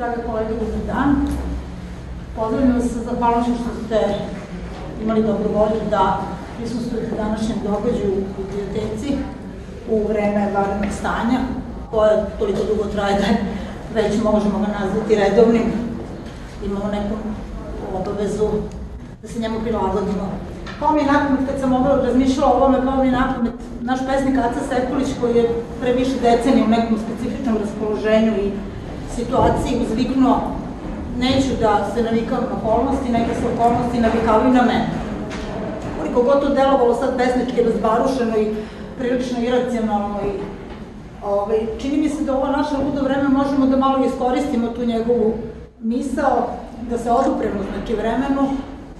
drage kolege, dobar dan. Pozdravljam vas sa zahvalnošću što ste imali dobru volju da prisustujete današnjem događaju u biblioteci u vreme vanrednog stanja, koje toliko dugo traje da već možemo ga nazvati redovnim. Imamo neku obavezu da se njemu prilagodimo. Kao mi je napamet, kad sam ovo razmišljala o ovome, kao mi je napamet naš pesnik Aca Sekulić koji je pre više decenija u nekom specifičnom raspoloženju i situaciji uzviknuo neću da se navikavam na okolnosti, neke se okolnosti navikavaju na mene. Koliko god to delovalo sad pesnički razbarušeno i prilično iracionalno i ovaj, čini mi se da ovo naše ludo vreme možemo da malo iskoristimo tu njegovu misao, da se odupremo znači vremenu,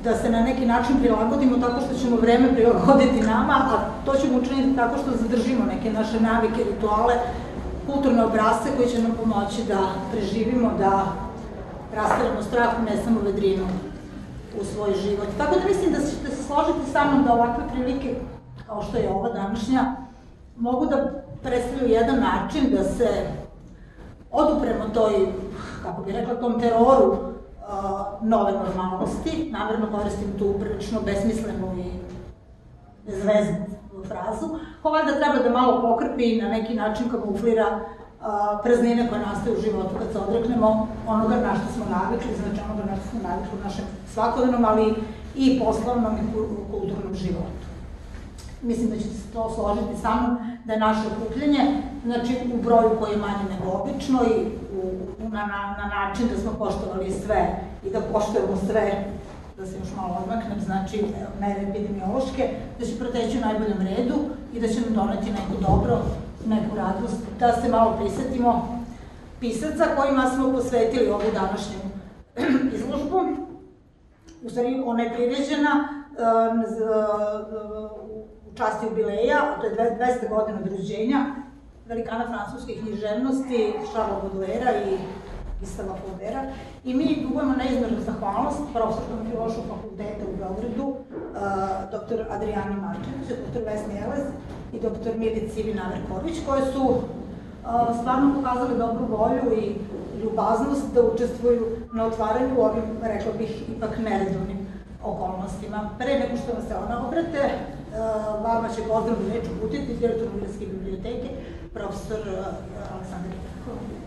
da se na neki način prilagodimo tako što ćemo vreme prilagoditi nama, a to ćemo učiniti tako što zadržimo neke naše navike, rituale, kulturne obrazce koji će nam pomoći da preživimo, da rasteramo strah, ne samo vedrinu u svoj život. Tako da mislim da ćete se složiti sa mnom da ovakve prilike, kao što je ova današnja, mogu da predstavljaju jedan način da se odupremo toj, kako bih rekla, tom teroru nove normalnosti. Namerno koristim tu prilično besmislenu i bezveznu frazu, ko valjda treba da malo pokrpi i na neki način kamuflira praznine koje nastaju u životu kad se odreknemo onoga na što smo navikli, znači onoga na što smo navikli u našem svakodnevnom, ali i poslovnom i kulturnom životu. Mislim da ćete se to složiti sa mnom, da je naše okupljanje, znači u broju koji je manje nego obično i u, na, na, na način da smo poštovali sve i da poštujemo sve, da se još malo odmaknem, znači mere epidemiološke, da će proteći u najboljem redu i da će nam doneti neko dobro, neku radost, da se malo prisetimo pisaca kojima smo posvetili ovu današnju izložbu. U stvari, ona je priređena u časti jubileja, to je 200 godina od rođenja velikana francuske književnosti Charles Baudelaire i Gustava Flaubera. I mi dugujemo neizmernu zahvalnost profesorom Filoškog fakulteta u Beogradu, uh, dr. Adriani Marčević, dr. Vesni Elez i dr. Mirjec Civi Naverković, koje su uh, stvarno pokazali dobru volju i ljubaznost da učestvuju na otvaranju u ovim, rekla bih, ipak neredovnim okolnostima. Pre nego što vam se ona obrate, uh, vama će pozdravnu reč uputiti direktor Universke biblioteke, profesor Aleksandar Itakov.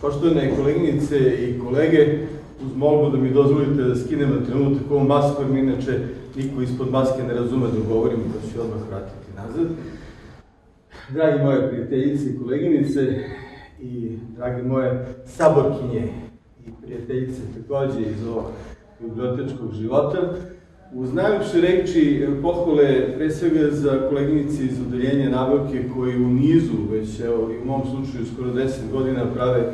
Poštovane koleginice i kolege, uz molbu da mi dozvolite da skinem na trenutak ovu masku, jer mi inače niko ispod maske ne razume da govorim, pa ću odmah vratiti nazad. Dragi moje prijateljice i koleginice i dragi moje saborkinje i prijateljice takođe iz ovog bibliotečkog života, Uz najljepše reči pohvale pre svega za koleginice iz odeljenja nabavke koji u nizu, već evo i u mom slučaju skoro 10 godina prave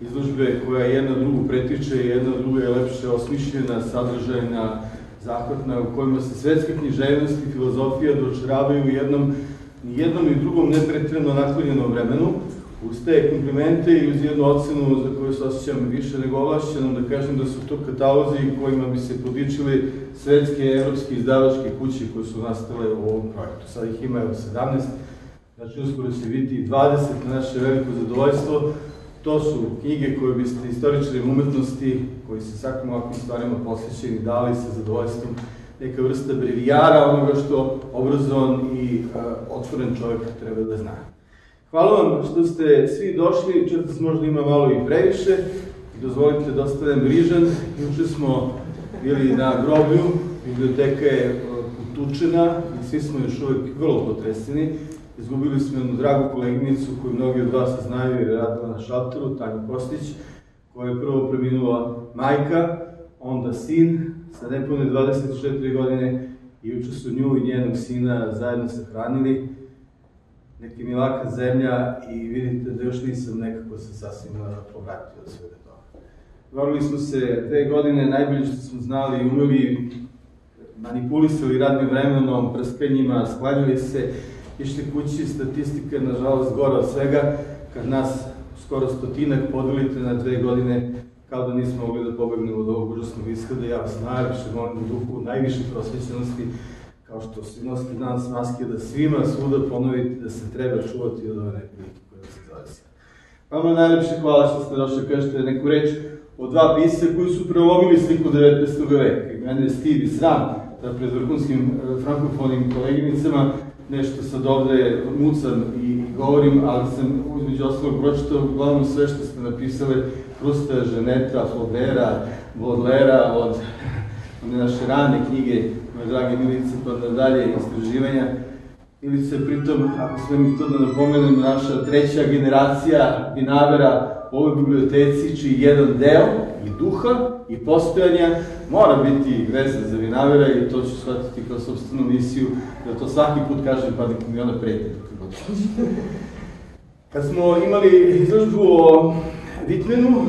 izložbe koja jedna drugu pretiče, jedna druga je lepše osmišljena, sadržajna, zahvatna, u kojima se svetska književnost i filozofija dočaravaju u jednom, jednom i drugom nepretreno naklonjenom vremenu, uz te komplimente i uz jednu ocenu za koju se osjećam više nego ovlašćenom da kažem da su to katalozi kojima bi se podičili svetske evropske izdavačke kuće koje su nastale u ovom projektu. Sad ih ima evo 17, znači uskoro će biti 20 na naše veliko zadovoljstvo. To su knjige koje biste istoričari umetnosti, koji se svakom ovakvim stvarima posvećeni, dali sa zadovoljstvom neka vrsta brevijara onoga što obrazovan i uh, otvoren čovjek treba da zna. Hvala vam što ste svi došli, često možda ima malo i previše. Dozvolite da ostavim Rižan. Juče smo bili na groblju, biblioteka je utučena i svi smo još uvek vrlo potreseni. Izgubili smo jednu dragu koleginicu koju mnogi od vas znaju jer je radila na šalteru, Tanja Kostić, koja je prvo preminula majka, onda sin sa nepune 24 godine i juče su nju i njenog sina zajedno sahranili neki mi laka zemlja i vidite da još nisam nekako se sasvim povratio od svega toga. Borili smo se dve godine, najbolje što smo znali i umeli, manipulisali radnim vremenom, prskanjima, sklanjali se, išli kući, statistika je nažalost gora od svega, kad nas skoro stotinak podelite na dve godine, kao da nismo mogli da pobegnemo od ovog užasnog ishoda, ja vas najviše molim u duhu najviše prosvećenosti, kao što svi nosite danas maske, da svima svuda ponovite da se treba čuvati od ove neprilike koje se zavisi. Vama najlepše hvala što ste došli, kažete neku reč o dva pisca koji su prelomili sliku 19. veka. I mene je stid i sram da pred vrhunskim e, frankofonim koleginicama nešto sad ovde mucam i govorim, ali sam uzmeđu ostalog pročitao uglavnom sve što ste napisali Prusta, Ženeta, Flaubera, Baudelaire, od one naše rane knjige, moje drage Milice, pa nadalje istraživanja. Ili se pritom, ako sve mi to da napomenem, naša treća generacija vinavera u ovoj biblioteci, čiji jedan deo i duha i postojanja mora biti vezan za vinavera i to ću shvatiti kao sobstvenu misiju, da to svaki put kažem, pa nek mi ona prete. Kad smo imali izložbu o Vitmenu,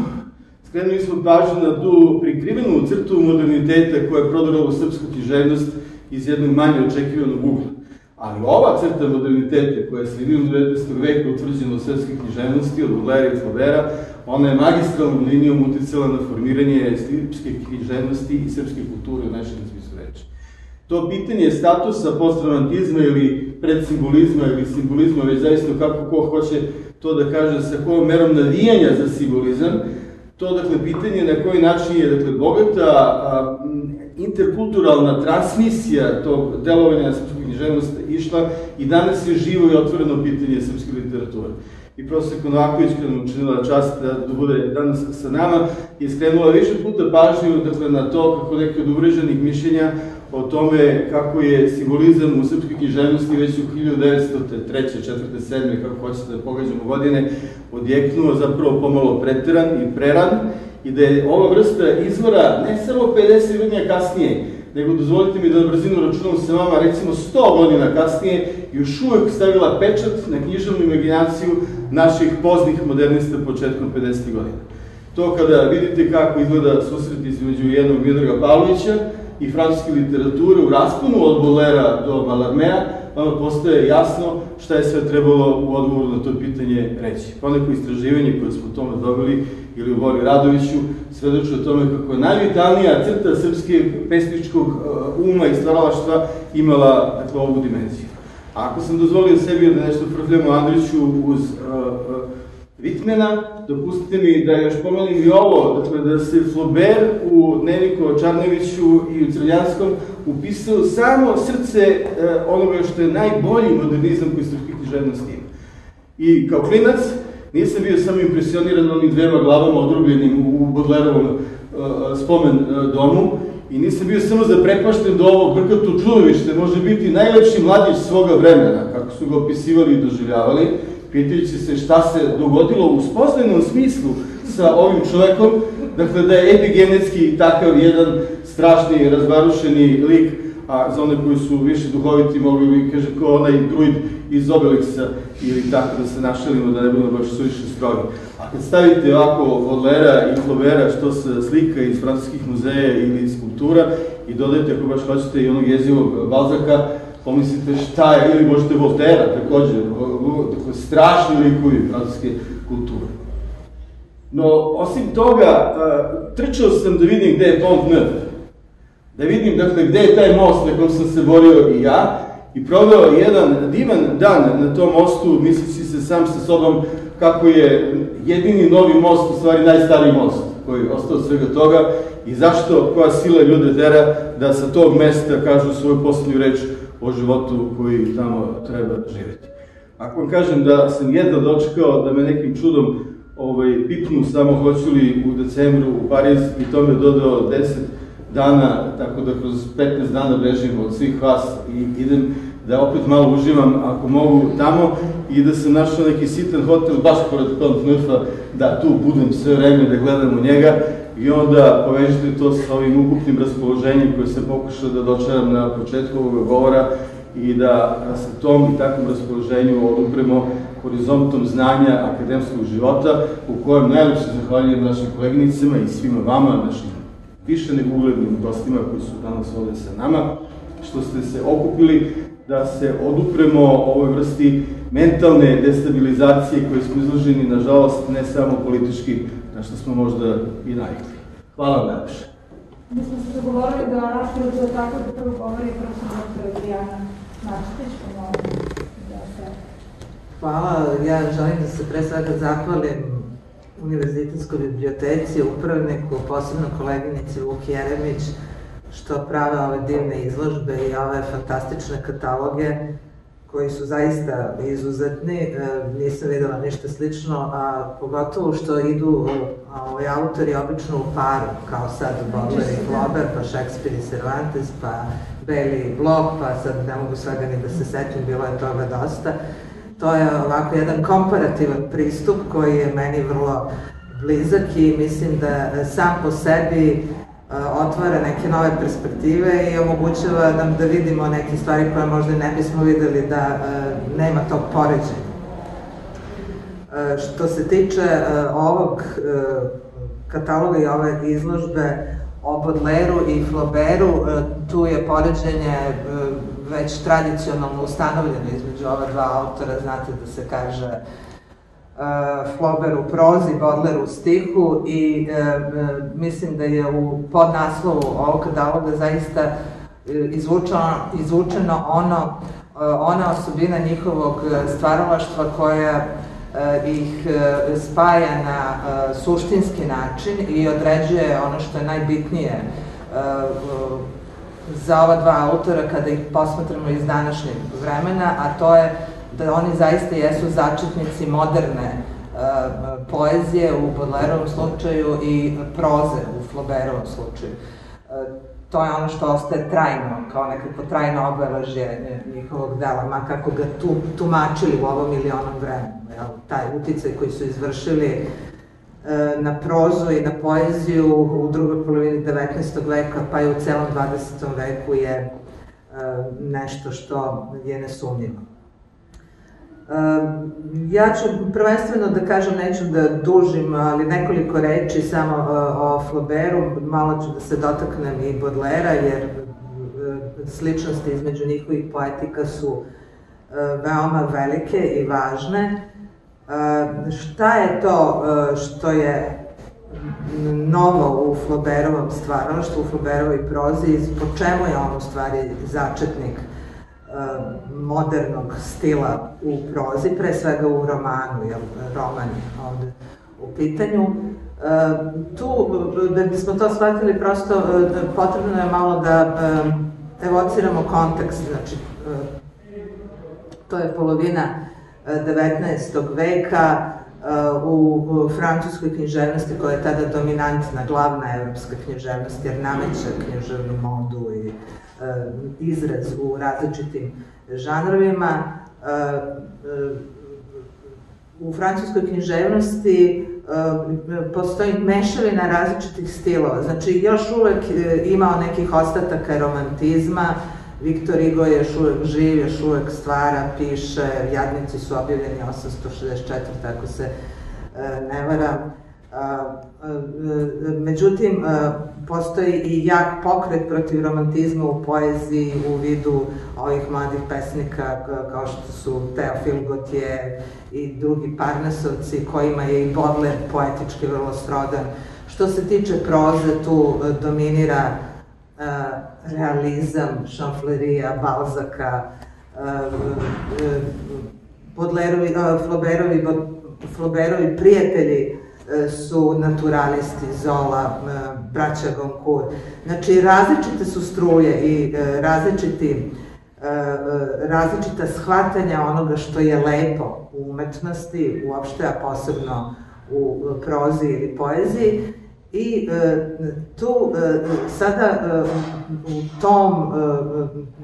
skrenuli smo pažnju na tu prikrivenu crtu moderniteta koja je prodorala u srpsku književnost iz jednog manje očekivanog ugla. Ali ova crta moderniteta koja je sredinom 19. veka utvrđena u srpskoj književnosti od Ulera i Flaubera, ona je magistralnom linijom uticala na formiranje srpske književnosti i srpske kulture u našem smislu reči. To pitanje statusa postromantizma ili predsimbolizma ili simbolizma, već zaista kako ko hoće to da kaže sa kojom merom navijanja za simbolizam, to dakle pitanje na koji način je dakle bogata a, interkulturalna transmisija tog delovanja srpske književnosti išla i danas je živo i otvoreno pitanje srpske literature. I profesor Konovaković, kada mu učinila čast da, da bude danas sa nama, je skrenula više puta pažnju dakle, na to kako neki od uvreženih mišljenja o tome kako je simbolizam u srpskoj književnosti već u 1903. 4. 7. kako hoćete da pogađamo godine, odjeknuo zapravo pomalo preteran i preran i da je ova vrsta izvora ne samo 50 godina kasnije, nego dozvolite mi da na brzinu računam sa vama, recimo 100 godina kasnije, još uvek stavila pečat na književnu imaginaciju naših poznih modernista početkom 50. godina. To kada vidite kako izgleda susret između jednog Miodraga Pavlovića i francuske literature u rasponu od Bolera do Malarmea, vama postaje jasno šta je sve trebalo u odgovoru na to pitanje reći. Poneko istraživanje koje smo tome dobili ili u Bori Radoviću svedoči o tome kako je najvitalnija crta srpske pesničkog uh, uma i stvaralaštva imala dakle, ovu dimenziju. Ako sam dozvolio sebi da nešto frfljamo Andriću uz uh, uh, Vitmena, dopustite mi da još pomenim i ovo, dakle da se Flaubert u Dnevniku Čarneviću i u Crljanskom upisao samo srce e, onoga što je najbolji modernizam koji srpski književnost ima. I kao klinac nisam bio samo impresioniran onim dvema glavama odrubljenim u Bodlerovom e, spomen e, domu i nisam bio samo zaprepašten do ovog brkatu čudovište može biti najlepši mladić svoga vremena, kako su ga opisivali i doživljavali, pitajući se šta se dogodilo u spoznajnom smislu sa ovim čovekom, dakle da je epigenetski takav jedan strašni, razvarušeni lik, a za one koji su više duhoviti mogli bi, kaže, kao onaj druid iz Obelixa, ili tako da se našalimo, da ne budemo baš suviše strogi. A kad stavite ovako Vodlera i Flaubera, što se slika iz francuskih muzeja ili iz kultura, i dodajte, ako baš hoćete, i onog jezivog Balzaka, pomislite šta je, ili možete Voltera, takođe, dakle, strašni likovi francuske kulture. No, osim toga, trčao sam da vidim gde je Pont Neuf, da vidim, dakle, gde je taj most na kom sam se borio i ja, i proveo jedan divan dan na tom mostu, mislići se sam sa sobom kako je jedini novi most, u stvari najstariji most koji je ostao svega toga i zašto, koja sila ljude tera da sa tog mesta kažu svoju poslednju reč o životu koji tamo treba živeti. Ako vam kažem da sam jedno dočekao da me nekim čudom ovaj, pipnu samo hoću li u decembru u Pariz i to me dodao 10 dana, tako da kroz 15 dana bežim od svih vas i idem da opet malo uživam, ako mogu, tamo i da sam našao neki sitan hotel baš pored Pont Neufa, da tu budem sve vreme, da gledam u njega i onda povežite to sa ovim ukupnim raspoloženjem koje sam pokušao da dočaram na početku ovog govora i da sa tom i takvom raspoloženju odupremo horizontom znanja akademskog života u kojem najlepše zahvaljujem našim koleginicama i svima vama, našim više nego uglednim gostima koji su danas ovde sa nama, što ste se okupili da se odupremo ovoj vrsti mentalne destabilizacije koje smo izloženi, nažalost, ne samo politički, na što smo možda i navikli. Hvala vam najviše. Mi smo se dogovorili da raspravu bude tako da prvo govori profesor dr. Adriana Da se... Hvala, ja želim da se pre svega zahvalim Univerzitetskoj biblioteci, upravniku, posebno koleginici Vuk Jeremić, što prave ove divne izložbe i ove fantastične kataloge koji su zaista izuzetni, e, nisam videla ništa slično, a pogotovo što idu ovaj, autori obično u paru, kao sad Baudelaire i Flaubert, pa Shakespeare i Cervantes, pa Bailey i Bloch, pa sad ne mogu svega ni da se setim, bilo je toga dosta. To je ovako jedan komparativan pristup koji je meni vrlo blizak i mislim da sam po sebi otvara neke nove perspektive i omogućava nam da vidimo neke stvari koje možda ne bismo videli da nema tog poređenja. Što se tiče ovog kataloga i ove izložbe o Bodleru i Flaubertu, tu je poređenje već tradicionalno ustanovljeno između ova dva autora, znate da se kaže uh, Flaubert u prozi, Baudelaire u stihu i mislim da je u podnaslovu ovog kataloga zaista uh, izvučeno, izvučeno ono, ona osobina njihovog stvaralaštva koja ih spaja na suštinski način i određuje ono što je najbitnije za ova dva autora kada ih posmatramo iz današnjeg vremena, a to je da oni zaista jesu začetnici moderne poezije u Bodlerovom slučaju i proze u Flaubertovom slučaju. To je ono što ostaje trajno, kao nekako trajno obeležje njihovog dela, ma kako ga tu, tumačili u ovom ili onom vremenu. Taj uticaj koji su izvršili uh, na prozu i na poeziju u drugoj polovini 19. veka, pa i u celom 20. veku je nešto što je nesumnjivo. Ja ću prvenstveno da kažem, neću da dužim, ali nekoliko reči samo o Flaubertu, malo ću da se dotaknem i Bodlera, jer sličnosti između njihovih poetika su veoma velike i važne. Šta je to što je novo u Flaubertovom stvaralaštvu, u Flaubertovoj prozi, po čemu je on u stvari začetnik modernog stila u prozi, pre svega u romanu, jer roman je ovde u pitanju. Tu, da bismo to shvatili, prosto potrebno je malo da evociramo kontekst, znači to je polovina 19. veka, u francuskoj književnosti koja je tada dominantna, glavna evropska književnost, jer nameće književnu modu i izraz u različitim žanrovima. U francuskoj književnosti postoji mešavina različitih stilova. Znači, još uvek imao nekih ostataka romantizma, Viktor Igo je još uvek živ, još uvek stvara, piše, Jadnici su objavljeni 864, tako se e, ne varam. Međutim, postoji i jak pokret protiv romantizma u poeziji u vidu ovih mladih pesnika kao što su Teofil Gautier i drugi Parnasovci kojima je i Baudelaire poetički vrlo srodan. Što se tiče proze, tu dominira realizam Chanflerija, Balzaka, Baudelaire, Flaubertovi, Flaubertovi prijatelji su naturalisti, Zola, braća Goncourt. Znači, različite su struje i različiti različita shvatanja onoga što je lepo u umetnosti, uopšte, a posebno u prozi ili poeziji. I tu sada u tom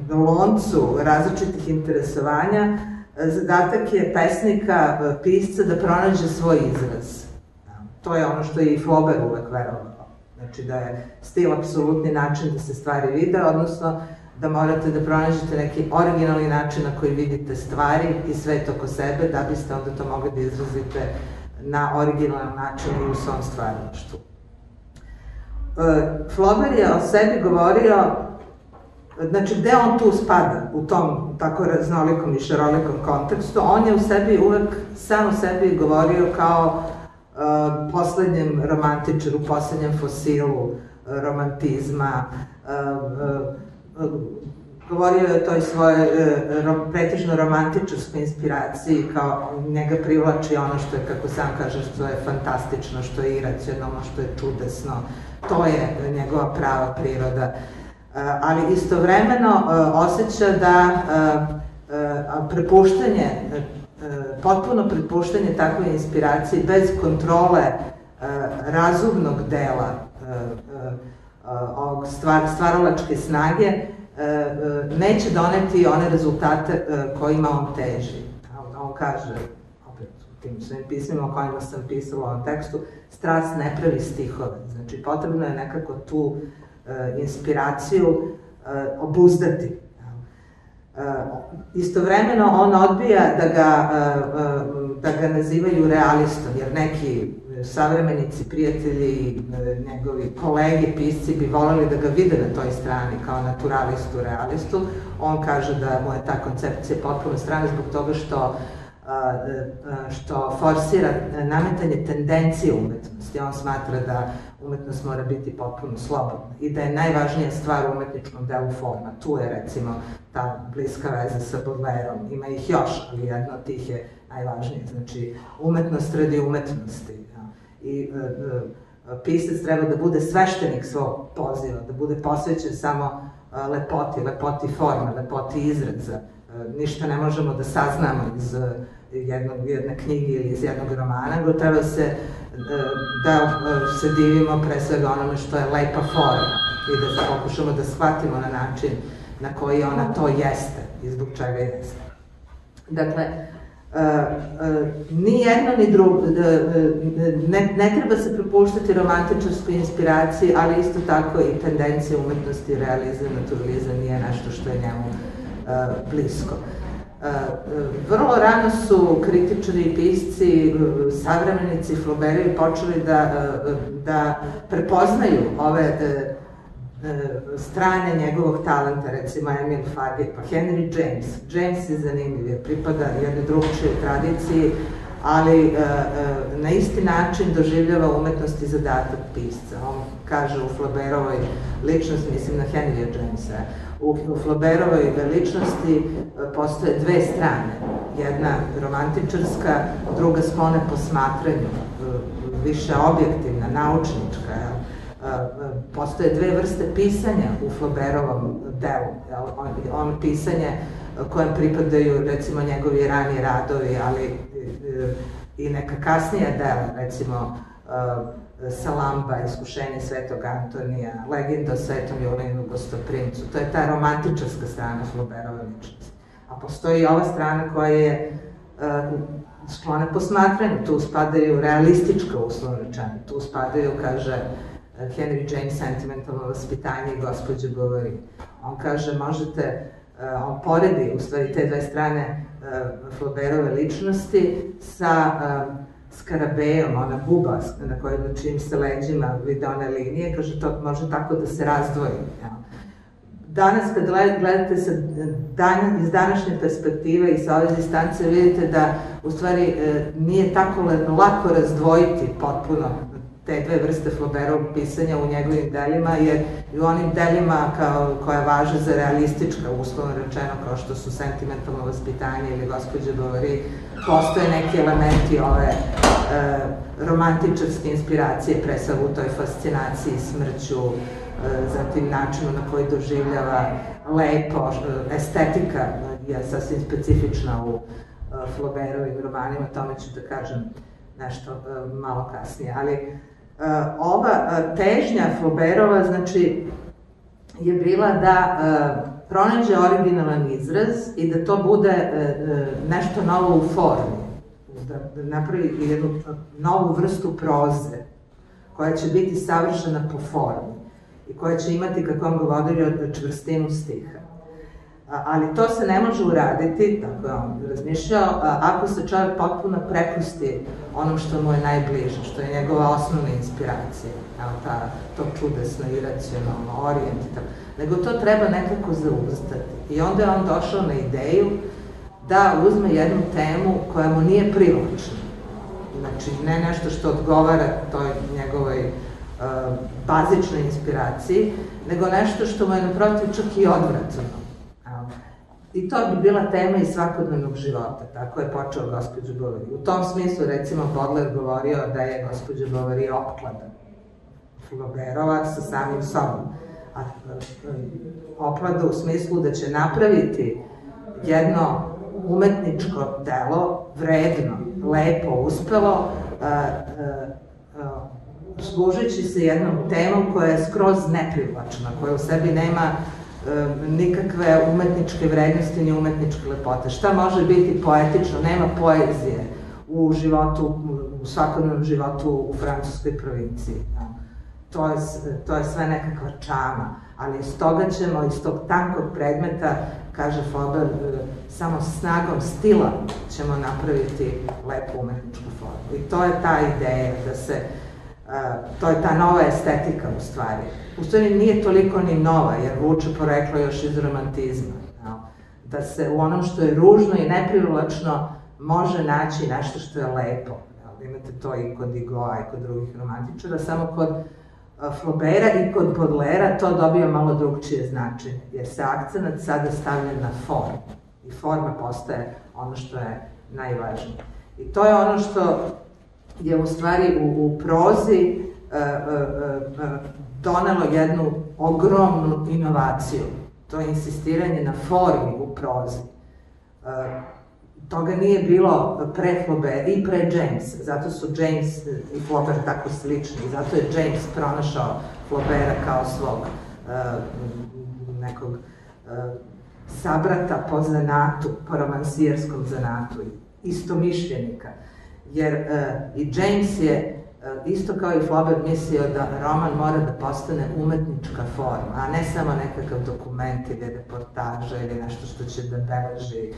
loncu različitih interesovanja zadatak je pesnika, pisca da pronađe svoj izraz To je ono što je i Flaubert uvek verovao. Znači da je stil apsolutni način da se stvari vide, odnosno da morate da pronađete neki originalni način na koji vidite stvari i svet oko sebe, da biste onda to mogli da izrazite na originalan način i u svom stvarnoštu. E, Flaubert je o sebi govorio, znači gde on tu spada u tom tako raznolikom i šarolikom kontekstu, on je u sebi uvek sam u sebi govorio kao poslednjem romantičaru, poslednjem fosilu romantizma, govorio je o toj svojoj pretežno romantičarskoj inspiraciji, kao njega privlači ono što je, kako sam kaže, što je fantastično, što je iracionalno, što je čudesno. To je njegova prava priroda. Ali istovremeno osjeća da prepuštanje E, potpuno prepuštanje takve inspiracije bez kontrole e, razumnog dela e, ovog stvar, stvaralačke snage neće doneti one rezultate kojima on teži. On kaže, tim svojim pismima o kojima sam pisala ovom tekstu, strast ne pravi stihove. Znači, potrebno je nekako tu inspiraciju obuzdati Uh, istovremeno on odbija da ga, uh, uh, da ga nazivaju realistom, jer neki savremenici, prijatelji, njegovi kolege, pisci bi voleli da ga vide na toj strani kao naturalistu, realistu. On kaže da mu je ta koncepcija potpuno strana zbog toga što što forsira nametanje tendencije umetnosti. On smatra da umetnost mora biti potpuno slobodna i da je najvažnija stvar u umetničkom delu forma. Tu je recimo ta bliska veza sa Baudelaireom. Ima ih još, ali jedna od tih je najvažnija. Znači, umetnost radi umetnosti. Ja. I e, e, pisac treba da bude sveštenik svog poziva, da bude posvećen samo e, lepoti, lepoti forme, lepoti izraza. E, ništa ne možemo da saznamo iz jednog, jedne knjige ili iz jednog romana, nego treba se e, da e, se divimo pre svega onome što je lepa forma i da se pokušamo da shvatimo na način na koji ona to jeste i zbog čega jeste. Dakle, uh, ni jedno ni drugo, ne, ne treba se propuštati romantičarskoj inspiraciji, ali isto tako i tendencija umetnosti, realizam, naturalizam nije nešto što je njemu blisko. Vrlo rano su kritičari i pisci, savremenici Flaubertovi počeli da, da prepoznaju ove strane njegovog talenta, recimo Emil Farge, pa Henry James. James je zanimljiv, jer pripada jednoj drugčoj tradiciji, ali na isti način doživljava umetnost i zadatak pisca. On kaže u Flaubertovoj ličnosti, mislim na Henrya Jamesa, u, u Flaubertovoj ličnosti e, postoje dve strane. Jedna romantičarska, druga sklona posmatranju, e, više objektivna, naučnička. E, postoje dve vrste pisanja u Flaubertovom delu. Jel? On, on pisanje kojem pripadaju recimo njegovi rani radovi, ali i neka kasnija dela, recimo Salamba, iskušenje svetog Antonija, legenda o svetom Julinu Gostoprincu. To je ta romantičarska strana Flaubertove ličnosti. A postoji i ova strana koja je uh, sklona posmatranju. Tu spadaju realistička uslovno rečena. Tu spadaju, kaže Henry James, sentimentalno vaspitanje i gospođe govori. On kaže, možete, uh, on poredi u stvari te dve strane uh, Flaubertove ličnosti sa uh, skarabejom, ona buba na kojoj na se leđima vide one linije, kaže to može tako da se razdvoji. Ja. Danas kad gledate sa dan, iz današnje perspektive i sa ove distance vidite da u stvari e, nije tako lako razdvojiti potpuno te dve vrste Flaubertov pisanja u njegovim delima, jer i u onim delima kao, koja važe za realistička, uslovno rečeno, kao što su sentimentalno vaspitanje ili gospođe Bovary, postoje neki elementi ove e, romantičarske inspiracije, pre svega u toj fascinaciji smrću, e, zatim načinu na koji doživljava lepo, estetika je sasvim specifična u e, Flaubertovim romanima, tome ću da kažem nešto e, malo kasnije, ali ova uh, težnja Flaubertova, znači, je bila da uh, pronađe originalan izraz i da to bude nešto novo u formi. Da, da napravi jednu novu vrstu proze koja će biti savršena po formi i koja će imati, kako on govorio, čvrstinu stiha ali to se ne može uraditi, tako je on razmišljao, ako se čovjek potpuno prepusti onom što mu je najbliže, što je njegova osnovna inspiracija, evo ta, to čudesno, iracionalno, orijent i tako. Nego to treba nekako zauzdati. I onda je on došao na ideju da uzme jednu temu koja mu nije privlačna. Znači, ne nešto što odgovara toj njegovoj bazičnoj inspiraciji, nego nešto što mu je naprotiv čak i odvratno. I to bi bila tema iz svakodnevnog života, tako je počeo gospođa Bovary. U tom smislu, recimo, Baudelaire govorio da je gospođa Bovary opklada Flaubertova sa samim sobom. A, oplada u smislu da će napraviti jedno umetničko delo, vredno, lepo, uspelo, a, a, a, služeći se jednom temom koja je skroz neprivlačna, koja u sebi nema nikakve umetničke vrednosti ni umetničke lepote. Šta može biti poetično? Nema poezije u životu, u svakodnevnom životu u francuskoj provinciji. To je, to je sve nekakva čama, ali iz toga ćemo, iz tog tankog predmeta, kaže Flaubert, e, samo snagom stila ćemo napraviti lepu umetničku formu. I to je ta ideja da se to je ta nova estetika u stvari. U stvari nije toliko ni nova, jer vuče poreklo još iz romantizma. Da se u onom što je ružno i neprivlačno može naći nešto što je lepo. Imate to i kod Igoa i kod drugih romantičara, samo kod Flaubera i kod Baudelaire to dobija malo drugčije značenje, jer se akcenat sada stavlja na formu. I forma postaje ono što je najvažnije. I to je ono što je u stvari u, u prozi e, e, e, donelo jednu ogromnu inovaciju. To je insistiranje na formi u prozi. E, toga nije bilo pre Flaubert i pre James, zato su James i Flaubert tako slični, zato je James pronašao Flauberta kao svog e, nekog e, sabrata po zanatu, po romansijerskom zanatu, istomišljenika jer uh, i James je uh, isto kao i Flaubert mislio da roman mora da postane umetnička forma, a ne samo nekakav dokument ili reportaža ili nešto što će da beleži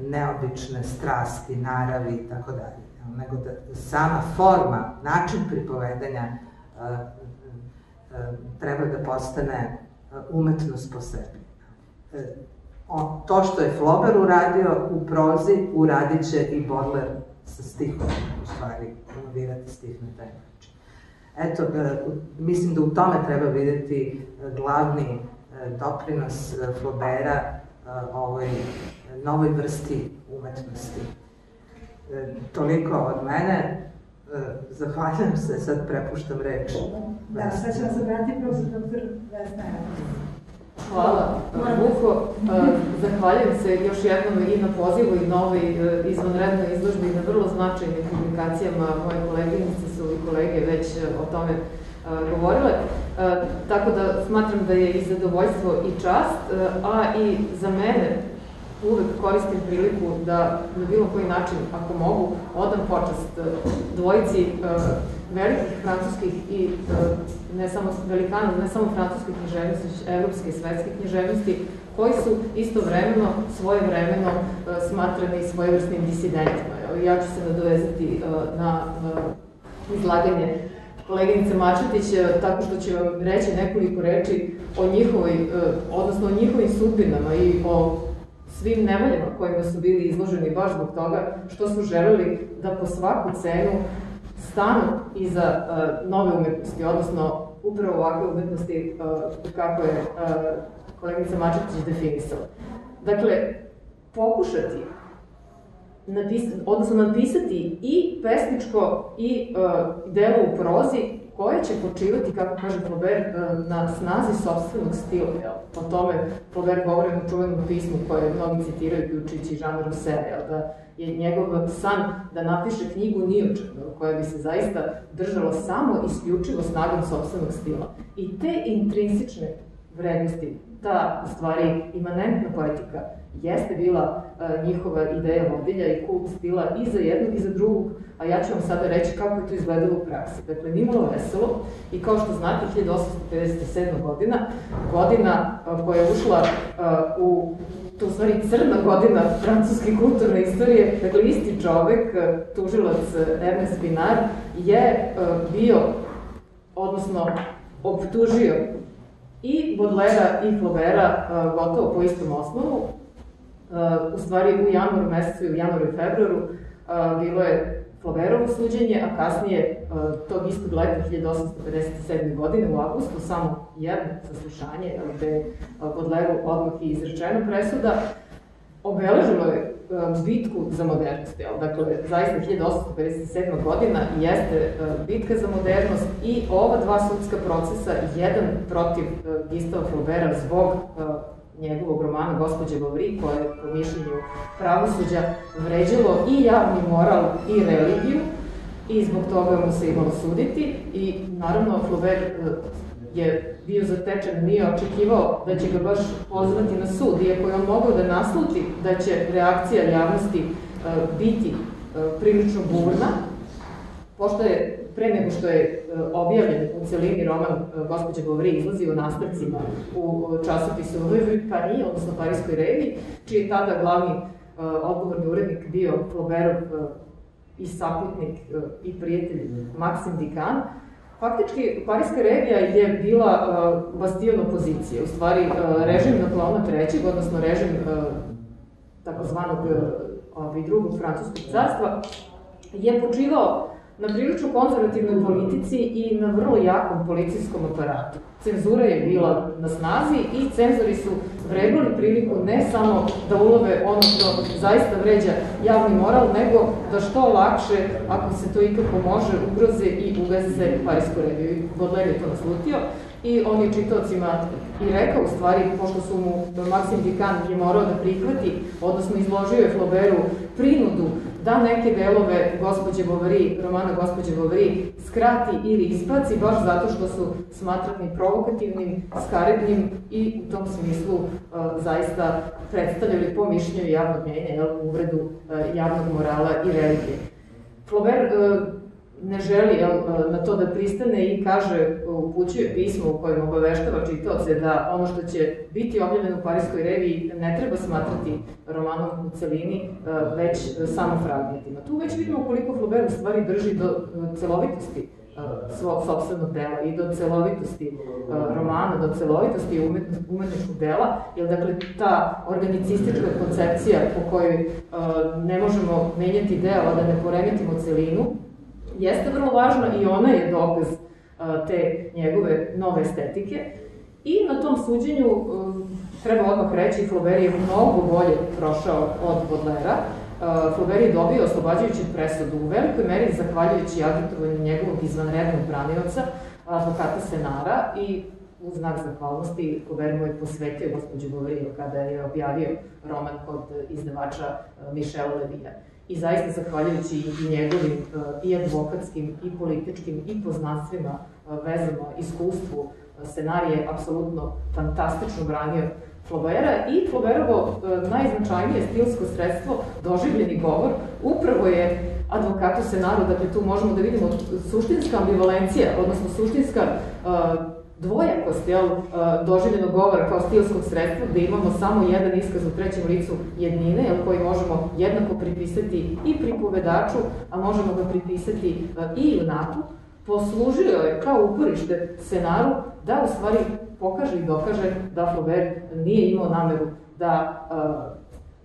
neobične strasti, naravi i tako dalje. Nego da sama forma, način pripovedanja uh, uh, treba da postane umetnost po sebi. To što je Flaubert uradio u prozi, uradit će i Baudelaire sa stihom, u stvari, promovirati stih na taj način. Eto, e, mislim da u tome treba videti e, glavni e, doprinos Flaubera ovoj novoj vrsti umetnosti. Toliko od mene, zahvaljam se, sad prepuštam reč. Da, sad će vam se vratiti profesor dr. Vesna Hvala, Vuko. E, zahvaljujem se još jednom i na pozivu i novoj e, izvanrednoj izložbi i na vrlo značajnim publikacijama. Moje koleginice su i kolege već e, o tome govorile. Tako da smatram da je i zadovoljstvo i čast, a i za mene koristim priliku da na bilo koji način, ako mogu, odam počast dvojici velikih francuskih i e, ne samo velikana, ne samo francuske književnosti, evropske i svetske književnosti, koji su istovremeno, svoje vremeno e, smatrani svojevrsnim disidentima. Ja ću se nadovezati e, na izlaganje koleginice Mačetić, tako što će vam reći nekoliko reči o njihovoj, odnosno o njihovim sudbinama i o svim nevoljama kojima su bili izloženi baš zbog toga što su želeli da po svaku cenu stanu iza uh, nove umetnosti, odnosno upravo ovakve umetnosti uh, kako je uh, kolegica Mačetić definisala. Dakle, pokušati napisati, odnosno napisati i pesničko i uh, delo u prozi koje će počivati, kako kaže Flaubert, na snazi sobstvenog stila. Jel? O tome Flaubert govori u čuvenom pismu koje mnogi citiraju, ključići Jean Rousseau, jel? da je njegov san da napiše knjigu ni koja bi se zaista držala samo isključivo snagom sobstvenog stila. I te intrinsične vrednosti, ta, u stvari, imanentna poetika, jeste bila uh, njihova ideja vodilja i kult stila i za jednog i za drugog, a ja ću vam sada reći kako je to izgledalo u praksi. Dakle, nimalo veselo i kao što znate, 1857. godina, godina uh, koja je ušla uh, u to stvari crna godina francuske kulturne istorije, dakle isti čovek, tužilac Ernest Binar, je bio, odnosno optužio i Bodlera i Flaubera gotovo po istom osnovu, u stvari u januaru mesecu i u januaru i februaru bilo je Flauberovo suđenje, a kasnije tog istog leta 1857. godine u augustu samo jedno saslušanje, gde je Bodleru odmah i izrečena presuda, obeležilo je bitku za modernost. Jel? Dakle, zaista 1857. godina jeste bitka za modernost i ova dva sudska procesa, jedan protiv Gistava Flaubera zbog njegovog romana Gospodje Bovri, koje je po mišljenju pravosuđa vređalo i javni moral i religiju i zbog toga mu se imalo suditi. I naravno Flaubert je bio zatečen, nije očekivao da će ga baš pozvati na sud, iako je on mogao da nasluti da će reakcija javnosti biti prilično burna, pošto je pre nego što je objavljen u celini roman Gospodje Bovary izlazi u nastavcima u časopisu Revue Paris, odnosno Parijskoj reviji, čiji je tada glavni odgovorni urednik bio Flaubertov i saputnik i prijatelj Maksim Dikan, Faktički, Parijska revija je bila bastion opozicije, u stvari uh, režim Napoleona III, odnosno režim takozvanog uh, drugog francuskog carstva, je počivao na prilično konzervativnoj politici i na vrlo jakom policijskom aparatu. Cenzura je bila na snazi i cenzori su vrebali priliku ne samo da ulove ono što zaista vređa javni moral, nego da što lakše, ako se to ikako može, ugroze i ugase Parijsku reviju. Baudelaire je to naslutio i on je čitocima i rekao, u stvari, pošto su mu Maksim Dikan je morao da prihvati, odnosno izložio je Flaubertu prinudu da neke delove gospođe Bovary, romana gospođe Bovary, skrati ili ispaci, baš zato što su smatrani provokativnim, skarednim i u tom smislu uh, zaista predstavljali po mišljenju javnog mjenja, jel, uvredu uh, javnog morala i religije. Flaubert uh, ne želi jel, na to da pristane i kaže, upućuje pismo u kojem obaveštava čitaoce da ono što će biti objavljeno u Parijskoj reviji ne treba smatrati romanom u celini, već samo fragmentima. Tu već vidimo koliko Flaubert u stvari drži do celovitosti svog sobstvenog dela i do celovitosti romana, do celovitosti umetničkog dela, jer dakle ta organicistička koncepcija po kojoj ne možemo menjati deo, a da ne poremetimo celinu, jeste vrlo važna i ona je dokaz te njegove nove estetike. I na tom suđenju, treba odmah reći, Flaubert je mnogo bolje prošao od Baudelaire. Flaubert je dobio oslobađajuću presudu u velikoj meri zahvaljujući agitovanju njegovog izvanrednog branioca, advokata Senara i u znak zahvalnosti Flaubert mu je posvetio gospođu Bovary kada je objavio roman kod izdavača Michel Levija i zaista zahvaljujući i njegovim uh, i advokatskim, i političkim, i poznanstvima, uh, vezama, iskustvu, uh, scenarije apsolutno fantastično branio Flaubera i Flauberovo najznačajnije stilsko sredstvo, doživljeni govor, upravo je advokatu Senaru, dakle tu možemo da vidimo suštinska ambivalencija, odnosno suštinska dvojakost jel, e, doživljenog govora kao stilskog sredstva, da imamo samo jedan iskaz u trećem licu jednine, jel, koji možemo jednako pripisati i pripovedaču, a možemo ga pripisati e, i junaku, poslužio je kao uporište scenaru da u stvari pokaže i dokaže da Flaubert nije imao nameru da uh,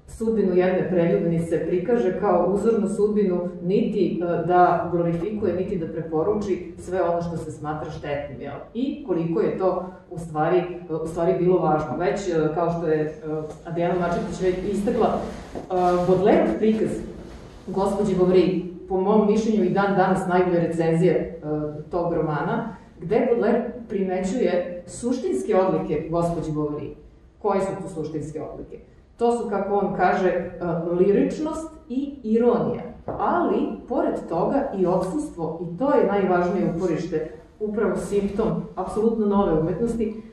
sudbinu jedne preljubnice prikaže kao uzornu sudbinu, niti e, da glorifikuje, niti da preporuči sve ono što se smatra štetnim. Jel? I koliko je to u stvari, e, u stvari bilo važno. Već, e, kao što je Adriana Mačetić već istakla, Baudelaire prikaz gospođe Bovary, po mom mišljenju i dan danas najbolje recenzije tog romana, gde Baudelaire primećuje suštinske odlike gospođe Bovary. Koje su to suštinske odlike? To su, kako on kaže, e, liričnost i ironija. Ali, pored toga, i odsustvo, i to je najvažnije uporište, upravo simptom apsolutno nove umetnosti,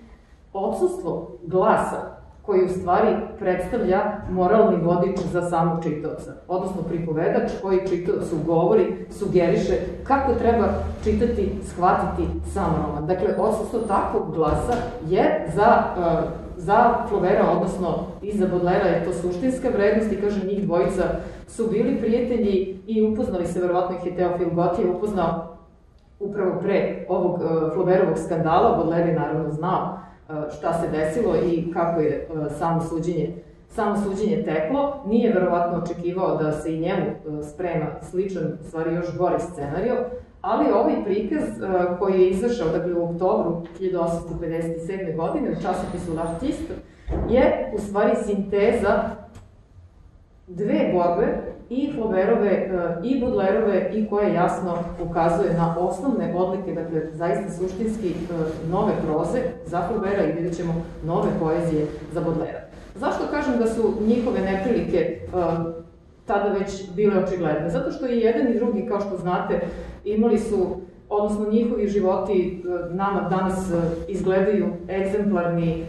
odsustvo glasa koji u stvari predstavlja moralni vodič za samog čitaoca, odnosno pripovedač koji čitaocu govori, sugeriše kako treba čitati, shvatiti sam roman. Dakle, odsustvo takvog glasa je za uh, za Flovera, odnosno i za Bodlera je to suštinska vrednost i kaže njih dvojica su bili prijatelji i upoznali se, verovatno ih je Teofil Gotije upoznao upravo pre ovog uh, Floberovog skandala, Baudelaire je naravno znao uh, šta se desilo i kako je uh, samo suđenje samo suđenje teklo, nije verovatno očekivao da se i njemu sprema sličan, stvari još gori scenario, ali ovaj prikaz uh, koji je izašao dakle, u oktobru 1857. godine u časopisu L'Artiste je u stvari sinteza dve borbe i Flauberove uh, i Baudelaireove i koje jasno ukazuje na osnovne odlike, dakle zaista suštinski uh, nove proze za Flaubera i vidjet ćemo nove poezije za Baudelaire. Zašto kažem da su njihove neprilike tada već bile očigledne? Zato što i jedan i drugi, kao što znate, imali su odnosno njihovi životi e, nama danas e, izgledaju egzemplarni, e,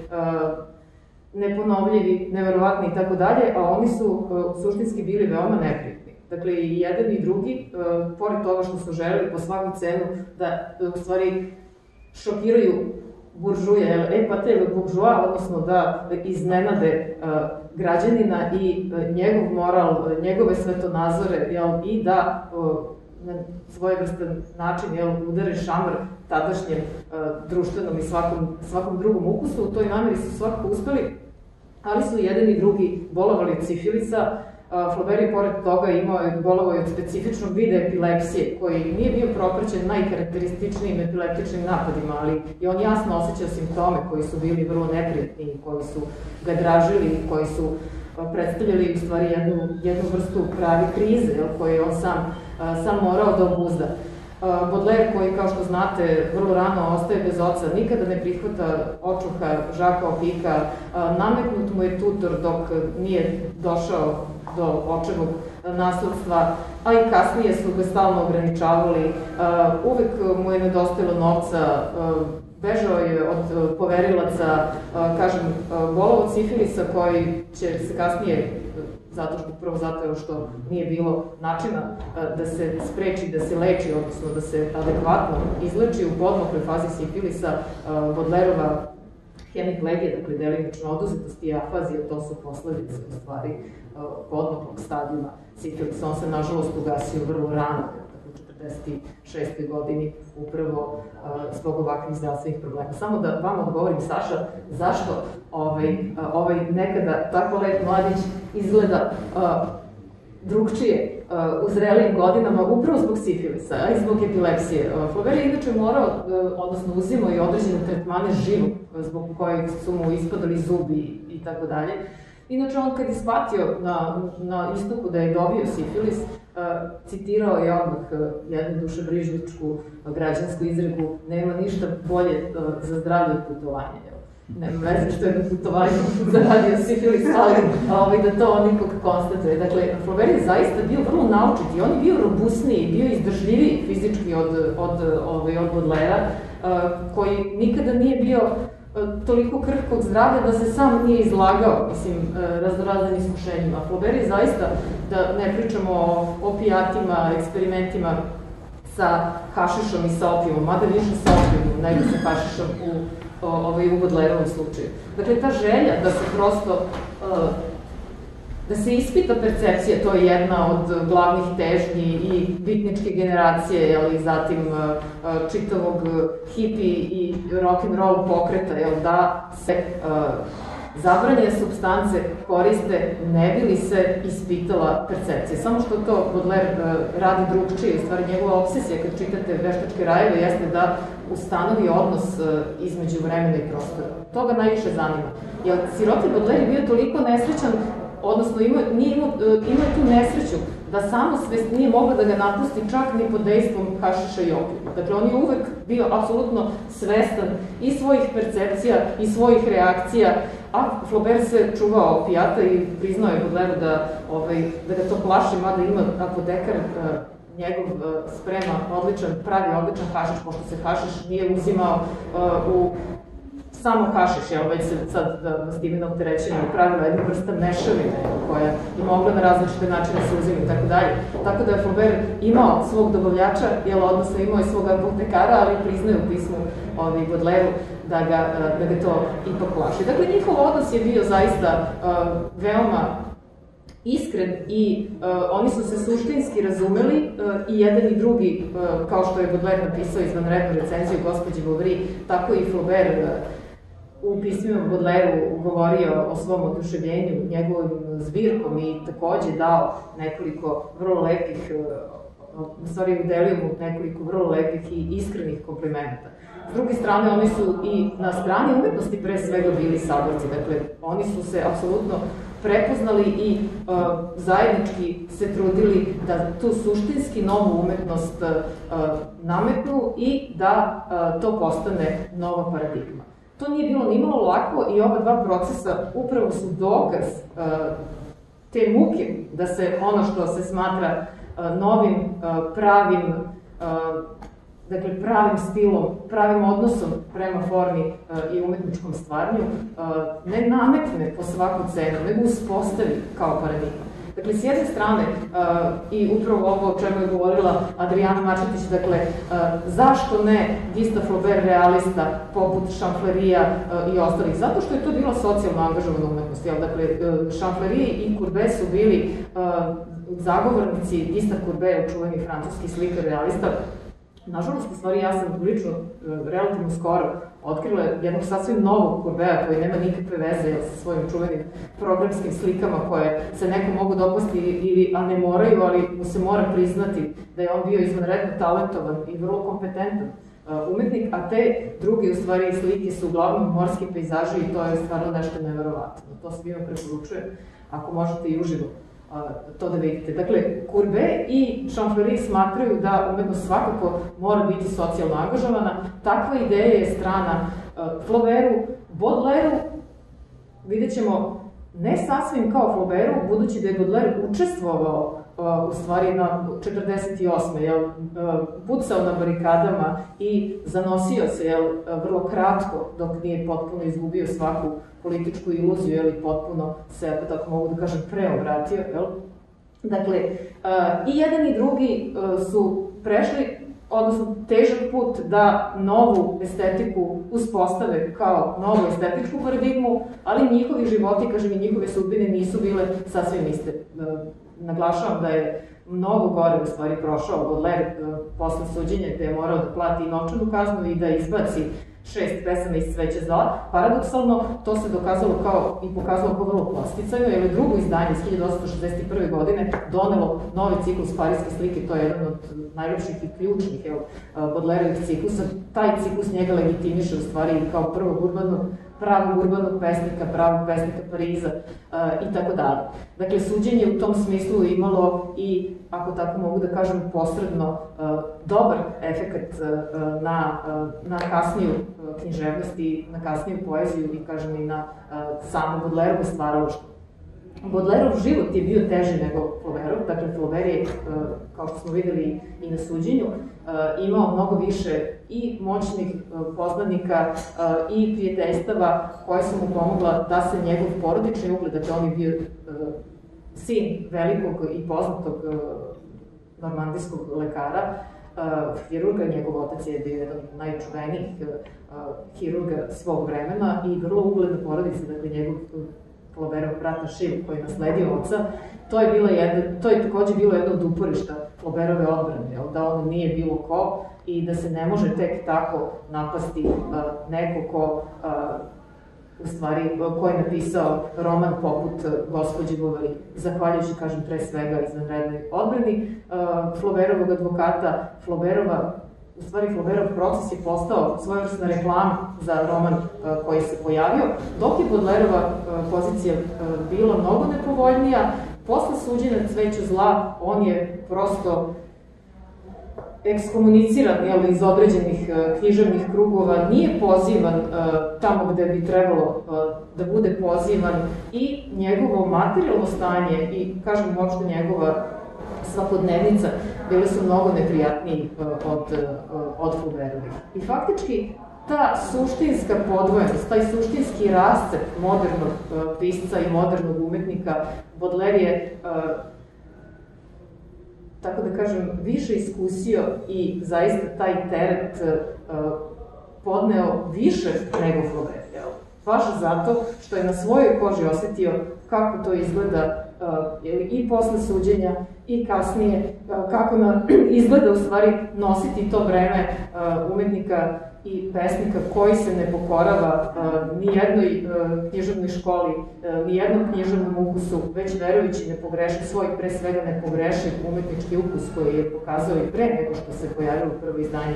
neponovljivi, neverovatni i tako dalje, a oni su suštinski bili veoma neprijatni. Dakle, i jedan i drugi, pored toga što su želeli po svaku cenu da, u stvari, šokiraju buržuje, pa te buržua, odnosno da iznenade građanina i njegov moral, njegove svetonazore, jel, i da na svojevrstan način jel, udare šamar tadašnjem uh, društvenom i svakom, svakom drugom ukusu. U toj nameri su svakako uspeli, ali su jedan i drugi bolovali od sifilisa. Uh, Flaubert je pored toga imao bolovao od specifičnog vida epilepsije, koji nije bio propraćen najkarakterističnijim epileptičnim napadima, ali i on jasno osjećao simptome koji su bili vrlo neprijatni, koji su ga dražili, koji su predstavljali u stvari jednu, jednu vrstu pravi krize, koju je on sam sam morao da obuzda. Baudelaire koji, kao što znate, vrlo rano ostaje bez oca, nikada ne prihvata očuha Žaka Opika, nametnut mu je tutor dok nije došao do očevog nasledstva, a i kasnije su ga stalno ograničavali. Uvek mu je nedostajalo novca, bežao je od poverilaca, kažem, bolov od sifilisa koji će se kasnije zato što prvo zato što nije bilo načina e, da se spreči, da se leči, odnosno da se adekvatno izleči u podmokloj fazi sifilisa Bodlerova e, hemiplegija, dakle delimična oduzetost i afazija, to su posledice u stvari e, podmoklog stadijuma sifilisa. On se nažalost ugasio vrlo rano, 46. godini upravo zbog ovakvih zdravstvenih problema. Samo da vam odgovorim, Saša, zašto ovaj, ovaj nekada tako lep mladić izgleda uh, drugčije uh, u zrelijim godinama upravo zbog sifilisa i zbog epilepsije. Uh, Flaubert je inače morao, uh, odnosno uzimao i određene tretmane živu zbog kojeg su mu ispadali zubi i tako dalje. Inače, on kad je shvatio na, na istoku da je dobio sifilis, citirao je odmah jednu dušebrižničku građansku izreku nema ništa bolje za zdravlje putovanja. Nema veze što je na putovanju zaradio sifilis, ali ovaj, da to on ipak konstatuje. Dakle, Flaubert je zaista bio vrlo naučit i on je bio robustniji, bio izdržljiviji fizički od, od, ovaj, od Baudelaire, koji nikada nije bio toliko krhkog zdravlja da se sam nije izlagao, mislim, e, raznoraznim iskušenjima. Flaubert je zaista, da ne pričamo o opijatima, eksperimentima sa hašišom i sa opijom, mada više sa opijom nego sa hašišom u ovaj, u Bodlerovom slučaju. Dakle, ta želja da se prosto uh, da se ispita percepcija, to je jedna od glavnih težnji i bitničke generacije, jel, i zatim uh, uh, čitavog hipi i rock and roll pokreta, jel, da se uh, zabranjene substance koriste ne bi li se ispitala percepcija. Samo što to Baudelaire uh, radi drugčije, stvari njegova obsesija kad čitate veštačke rajeve jeste da ustanovi odnos uh, između vremena i prostora. To ga najviše zanima. Jer siroti Baudelaire je bio toliko nesrećan odnosno ima, nije imao, e, ima tu nesreću da samo svest nije mogla da ga napusti čak ni pod dejstvom hašiša i opijuma. Dakle, on je uvek bio apsolutno svestan i svojih percepcija i svojih reakcija, a Flaubert se čuvao opijata i priznao je Baudelaire da, ovaj, da ga to plaši, mada ima apodekar uh, njegov uh, sprema odličan, pravi odličan hašiš, pošto se hašiš nije uzimao uh, u samo hašiš, jel, već se sad da vas time na opterećenju pravila jedna vrsta mešavine koja je mogla na različite načine se uzima i tako dalje. Tako da je Flaubert imao svog dobavljača, jel, odnosno imao i svog apotekara, ali priznaju u pismu ovaj, Baudelaire da ga, da ga to ipak plaši. Dakle, njihov odnos je bio zaista uh, veoma iskren i uh, oni su se suštinski razumeli uh, i jedan i drugi, uh, kao što je Baudelaire napisao izvanrednu recenziju gospođe Bovri, tako i Flaubert uh, u pismima Bodleru govorio o svom oduševljenju njegovim zbirkom i takođe dao nekoliko vrlo lepih, u stvari udelio mu nekoliko vrlo lepih i iskrenih komplimenta. S druge strane, oni su i na strani umetnosti pre svega bili saborci, dakle, oni su se apsolutno prepoznali i uh, zajednički se trudili da tu suštinski novu umetnost uh, nametnu i da uh, to postane nova paradigma. To nije bilo nimalo lako i ova dva procesa upravo su dokaz te muke da se ono što se smatra novim, pravim dakle pravim stilom, pravim odnosom prema formi uh, i umetničkom stvarnju, uh, ne nametne po svaku cenu, nego uspostavi kao paradigma. Dakle, s jedne strane, uh, i upravo ovo o čemu je govorila Adriana Marčetić, dakle, uh, zašto ne Gista Flaubert realista poput Šamflerija uh, i ostalih? Zato što je to bila socijalno angažovana umetnost. Jel? Dakle, Šamflerije i Courbet su bili zagovornici Gista Courbet, čuveni francuski slikar realista, Nažalost, u stvari, ja sam lično e, relativno skoro otkrila jednog sasvim novog Kurbea koji nema nikakve veze sa svojim čuvenim programskim slikama koje se neko mogu dopasti ili, a ne moraju, ali mu se mora priznati da je on bio izvanredno talentovan i vrlo kompetentan uh, umetnik, a te druge u stvari slike su uglavnom morski pejzaži i to je stvarno nešto neverovatno. To svima preporučujem, ako možete i uživo to da vidite. Dakle, Kurbe i Chamflery smatraju da umetnost svakako mora biti socijalno angažovana. Takva ideja je strana Flauberu, Baudelairu, vidjet ćemo ne sasvim kao Flauberu, budući da je Baudelaire učestvovao u stvari na 48. Jel, pucao na barikadama i zanosio se jel, vrlo kratko dok nije potpuno izgubio svaku političku iluziju, ili potpuno se, ako tako mogu da kažem, preobratio, jel? Dakle, uh, i jedan i drugi uh, su prešli, odnosno težak put da novu estetiku uspostave kao novu estetičku paradigmu, ali njihovi životi, kažem, i njihove sudbine nisu bile sasvim iste. Uh, naglašavam da je mnogo gore u stvari prošao Baudelaire posle suđenja gde je morao da plati novčanu kaznu i da izbaci šest pesama iz Sveće zla. Paradoksalno, to se dokazalo kao i pokazalo kao vrlo plasticajno, jer je drugo izdanje iz 1861. godine donelo novi ciklus parijske slike, to je jedan od najljepših i ključnih evo, Bodlerovih ciklusa. Taj ciklus njega legitimiše u stvari kao prvog urbanog pravog urbanog pesnika, pravog pesnika Pariza uh, i tako dalje. Dakle, suđenje u tom smislu imalo i, ako tako mogu da kažem, posredno uh, dobar efekt uh, na, na kasniju književnost i na kasniju poeziju i, kažem, i na samo Bodlerovo stvaralaštvo. Bodlerov život je bio teži nego Flauberov, dakle Flauber je, kao što smo videli i na suđenju, imao mnogo više i moćnih poznanika i prijateljstava koje su mu pomogla da se njegov porodični ugled, dakle on je bio sin velikog i poznatog normandijskog lekara, hirurga, njegov otac je bio jedan od najčuvenijih hirurga svog vremena i vrlo ugledna porodica, dakle njegov Flauberov brata Šil koji je nasledio oca, to je, bila jedna, to je takođe bilo jedno od uporišta Flauberove odbrane, jel, da on nije bilo ko i da se ne može tek tako napasti uh, neko ko uh, u stvari, ko je napisao roman poput uh, Gospodje Bovary, zahvaljujući, kažem, pre svega izvanrednoj odbrani uh, Flauberovog advokata, Flauberova u stvari Flauberov proces je postao svojevrsna reklama za roman uh, koji se pojavio, dok je Bodlerova uh, pozicija uh, bila mnogo nepovoljnija, posle suđenja cveću zla, on je prosto ekskomuniciran jel, iz određenih književnih krugova, nije pozivan tamo gde bi trebalo da bude pozivan i njegovo materijalno stanje i, kažem, uopšte njegova svakodnevnica bili su mnogo neprijatniji uh, od, uh, od Fulberovih. I faktički ta suštinska podvojenost, taj suštinski rascep modernog uh, pisca i modernog umetnika, Baudelaire je tako da kažem, više iskusio i zaista taj teret podneo više nego Flaubert? Baš zato što je na svojoj koži osetio kako to izgleda i posle suđenja i kasnije kako na, izgleda u stvari nositi to breme umetnika i pesnika koji se ne pokorava uh, ni jednoj književnoj školi, ni jednom književnom ukusu, već verujući ne pogreši svoj, pre svega ne pogreši umetnički ukus koji je pokazao i pre nego što se pojavilo prvo izdanje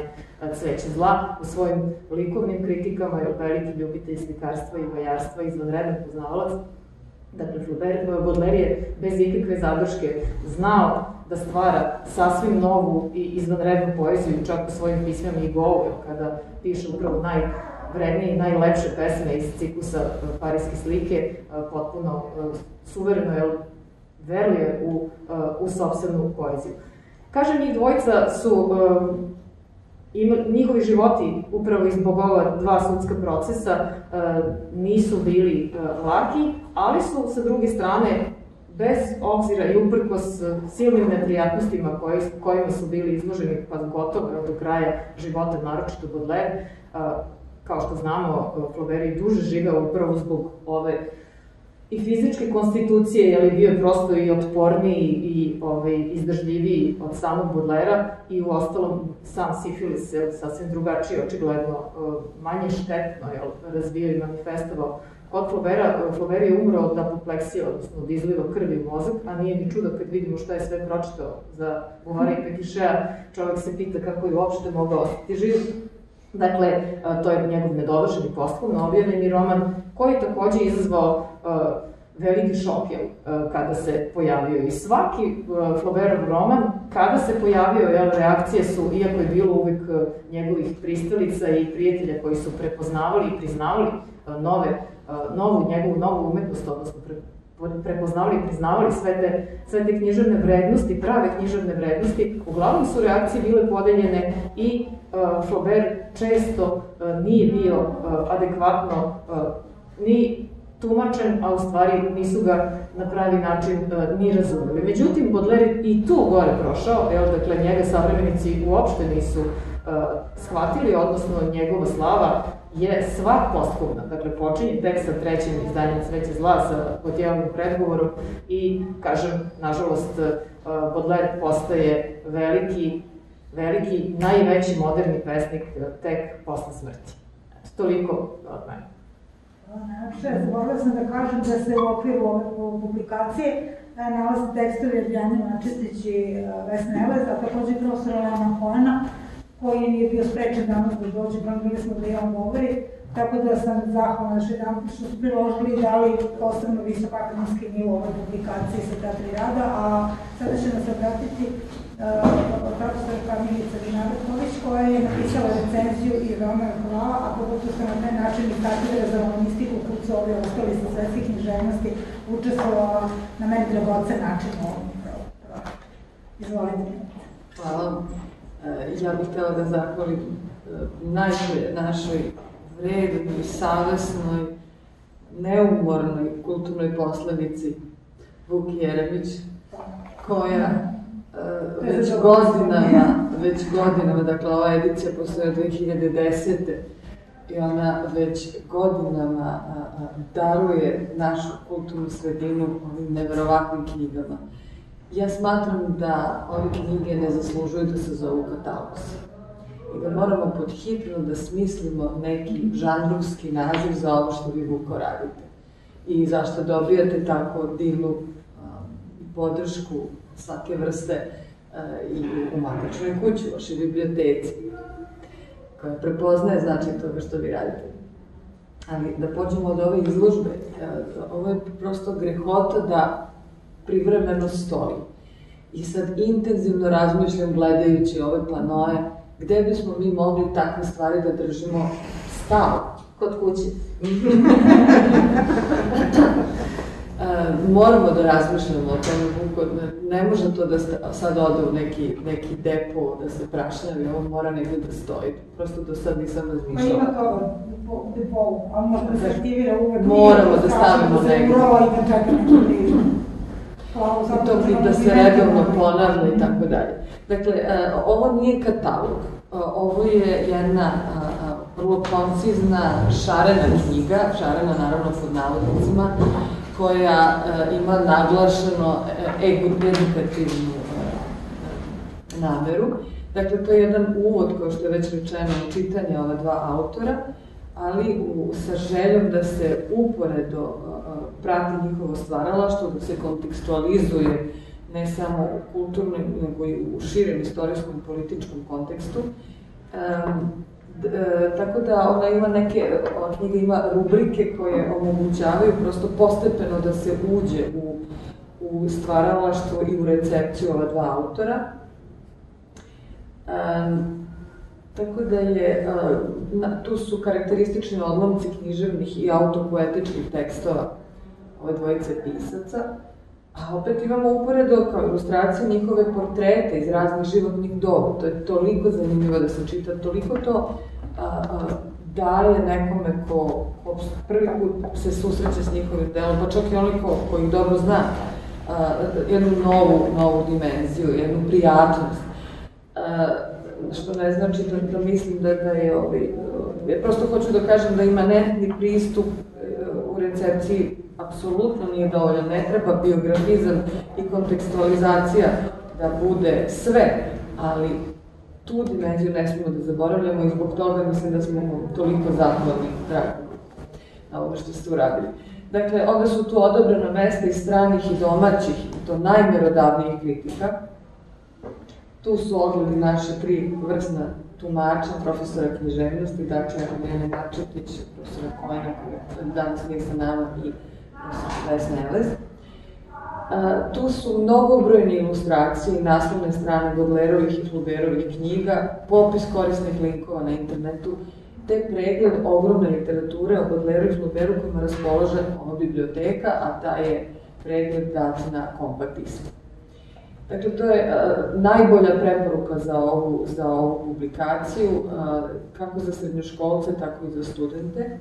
Cveće zla u svojim likovnim kritikama, je veliki ljubitelj slikarstva i vajarstva, izvanredan poznavalac. Dakle, Baudelaire je bez ikakve zadrške znao da stvara sasvim novu i izvanrednu poeziju, čak u svojim pismama i govore, kada piše upravo najvrednije i najlepše pesme iz ciklusa Parijske slike, potpuno suvereno je veruje u, u sobstvenu poeziju. Kažem, njih dvojica su ima, njihovi životi upravo i zbog ova dva sudska procesa nisu bili laki, ali su sa druge strane bez obzira i uprkos silnim neprijatnostima koji, kojima su bili izloženi pa gotovo do kraja života, naročito Baudelaire, kao što znamo, Flaubert je duže živeo upravo zbog ove i fizičke konstitucije, je li bio prosto i otporniji i ovaj, izdržljiviji od samog Baudelaire i u ostalom sam Sifilis je sasvim drugačiji, očigledno manje štetno je razvio i manifestovao Kod Flaubera, Flaubert je umro od apopleksije, odnosno od izliva krvi u mozak, a nije ni čudo kad vidimo šta je sve pročitao za Buvara i Pekišea, čovek se pita kako je uopšte mogao ostati živ. Dakle, to je njegov nedovršeni poslovno objavljeni roman, koji takođe izazvao veliki šok je kada se pojavio. I svaki Flaubertov roman, kada se pojavio, jel, reakcije su, iako je bilo uvek njegovih pristalica i prijatelja koji su prepoznavali i priznavali nove novu njegovu novu umetnost, odnosno pre, prepoznavali i priznavali sve te, sve te književne vrednosti, prave književne vrednosti, uglavnom su reakcije bile podeljene i uh, Flaubert često uh, nije bio uh, adekvatno uh, ni tumačen, a u stvari nisu ga na pravi način uh, ni razumeli. Međutim, Baudelaire i tu gore prošao, evo, dakle, njega savremenici uopšte nisu uh, shvatili, odnosno njegova slava je sva posthumna. Dakle, počinje tek sa trećim izdanjem Cveće zla sa Gotijevim predgovorom i, kažem, nažalost, Baudelaire postaje veliki, veliki, najveći moderni pesnik uh, tek posle smrti. Toliko od mene. Najlepše, zaboravila sam da kažem da se u okviru ove publikacije uh, nalaze tekstovi od Janja Načistić i Vesna Elez, a takođe profesora Leona Koena, koji nije bio sprečen danas da dođe, planili smo da i on govori, tako da sam zahvalna još jedan što su priložili i dali posebno visok akademski nivo ove publikacije sa ta tri rada, a sada će nas obratiti uh, profesorka Milica Vinaretović koja je napisala recenziju i je hvala, a pogotovo što na taj način i katedra za romanistiku kod su ovi ostali sa svetskih književnosti učestvovala na meni dragocen način u ovom projektu. Izvolite. Hvala. E, ja bih htela da zahvalim e, najpre našoj vrednoj, savesnoj, neumornoj kulturnoj poslanici Vuki Jeremić, koja e, već godinama, već godinama, dakle ova edicija postoje 2010. i ona već godinama daruje našu kulturnu sredinu ovim neverovatnim knjigama. Ja smatram da ove knjige ne zaslužuju da se zovu katalozi. I da moramo podhitno da smislimo neki žanrovski naziv za ovo što vi Vuko radite. I zašto dobijate tako divnu um, podršku svake vrste uh, i u matičnoj kući, u vašoj biblioteci, koja prepoznaje značaj toga što vi radite. Ali da pođemo od ove izložbe, uh, ovo je prosto grehota da privremeno stoji. I sad intenzivno razmišljam gledajući ove planoje, gde bismo mi mogli takve stvari da držimo stav kod kuće. e, moramo da razmišljamo o tome, ne, ne može to da sad ode u neki, neki depo, da se prašnjavi, ovo mora negde da stoji. Prosto do sad nisam razmišljala. Pa ima toga u depo, ali možda da se aktivira uvek. Moramo da stavimo negde. Da se urova i da čeka to da se redovno ponavlja i tako dalje. Dakle, e, ovo nije katalog, e, ovo je jedna vrlo koncizna, šarena knjiga, šarena naravno pod navodnicima, koja e, ima naglašeno ego-edukativnu nameru. Dakle, to je jedan uvod, kao što je već rečeno, čitanja ova dva autora, ali u, sa željom da se uporedo prati njihovo stvaralaštvo, da se kontekstualizuje ne samo u kulturnom, nego i u širem istorijskom političkom kontekstu. Um, E, tako da ona ima neke, ova knjiga ima rubrike koje omogućavaju prosto postepeno da se uđe u, u stvaralaštvo i u recepciju ova dva autora. Um, tako da je, na, tu su karakteristični odlomci književnih i autopoetičkih tekstova ove dvojice pisaca, a opet imamo uporedo kao ilustracije njihove portrete iz raznih životnih doba. To je toliko zanimljivo da se čita, toliko to a, a, daje nekome ko, ko prvi put se susreće s njihovim delom, pa čak i oni ko, ko ih dobro zna, a, jednu novu, novu dimenziju, jednu prijatnost. A, što ne znači da, da mislim da, da je ovaj, ja prosto hoću da kažem da imanentni pristup e, u recepciji apsolutno nije dovoljan, ne treba biografizam i kontekstualizacija da bude sve, ali tu dimenziju ne smemo da zaboravljamo i zbog toga mislim da smo toliko zahvalni na ovo što ste uradili. Dakle, onda su tu odobrena mesta i stranih i domaćih, i to najmerodavnijih kritika. Tu su ogledi naše tri vrsna tumača, profesora književnosti, dakle, Romijana Mačetić, profesora Kojena, koji danas nije sa nama, i Vesna Elez. Tu su mnogobrojne ilustracije i naslovne strane Godlerovih i Fluberovih knjiga, popis korisnih linkova na internetu, te pregled ogromne literature o Godleru i Fluberu kojima raspolože ova biblioteka, a ta je pregled dat na kompaktismu. Dakle, to je a, najbolja preporuka za ovu, za ovu publikaciju, a, kako za srednjoškolce, tako i za studente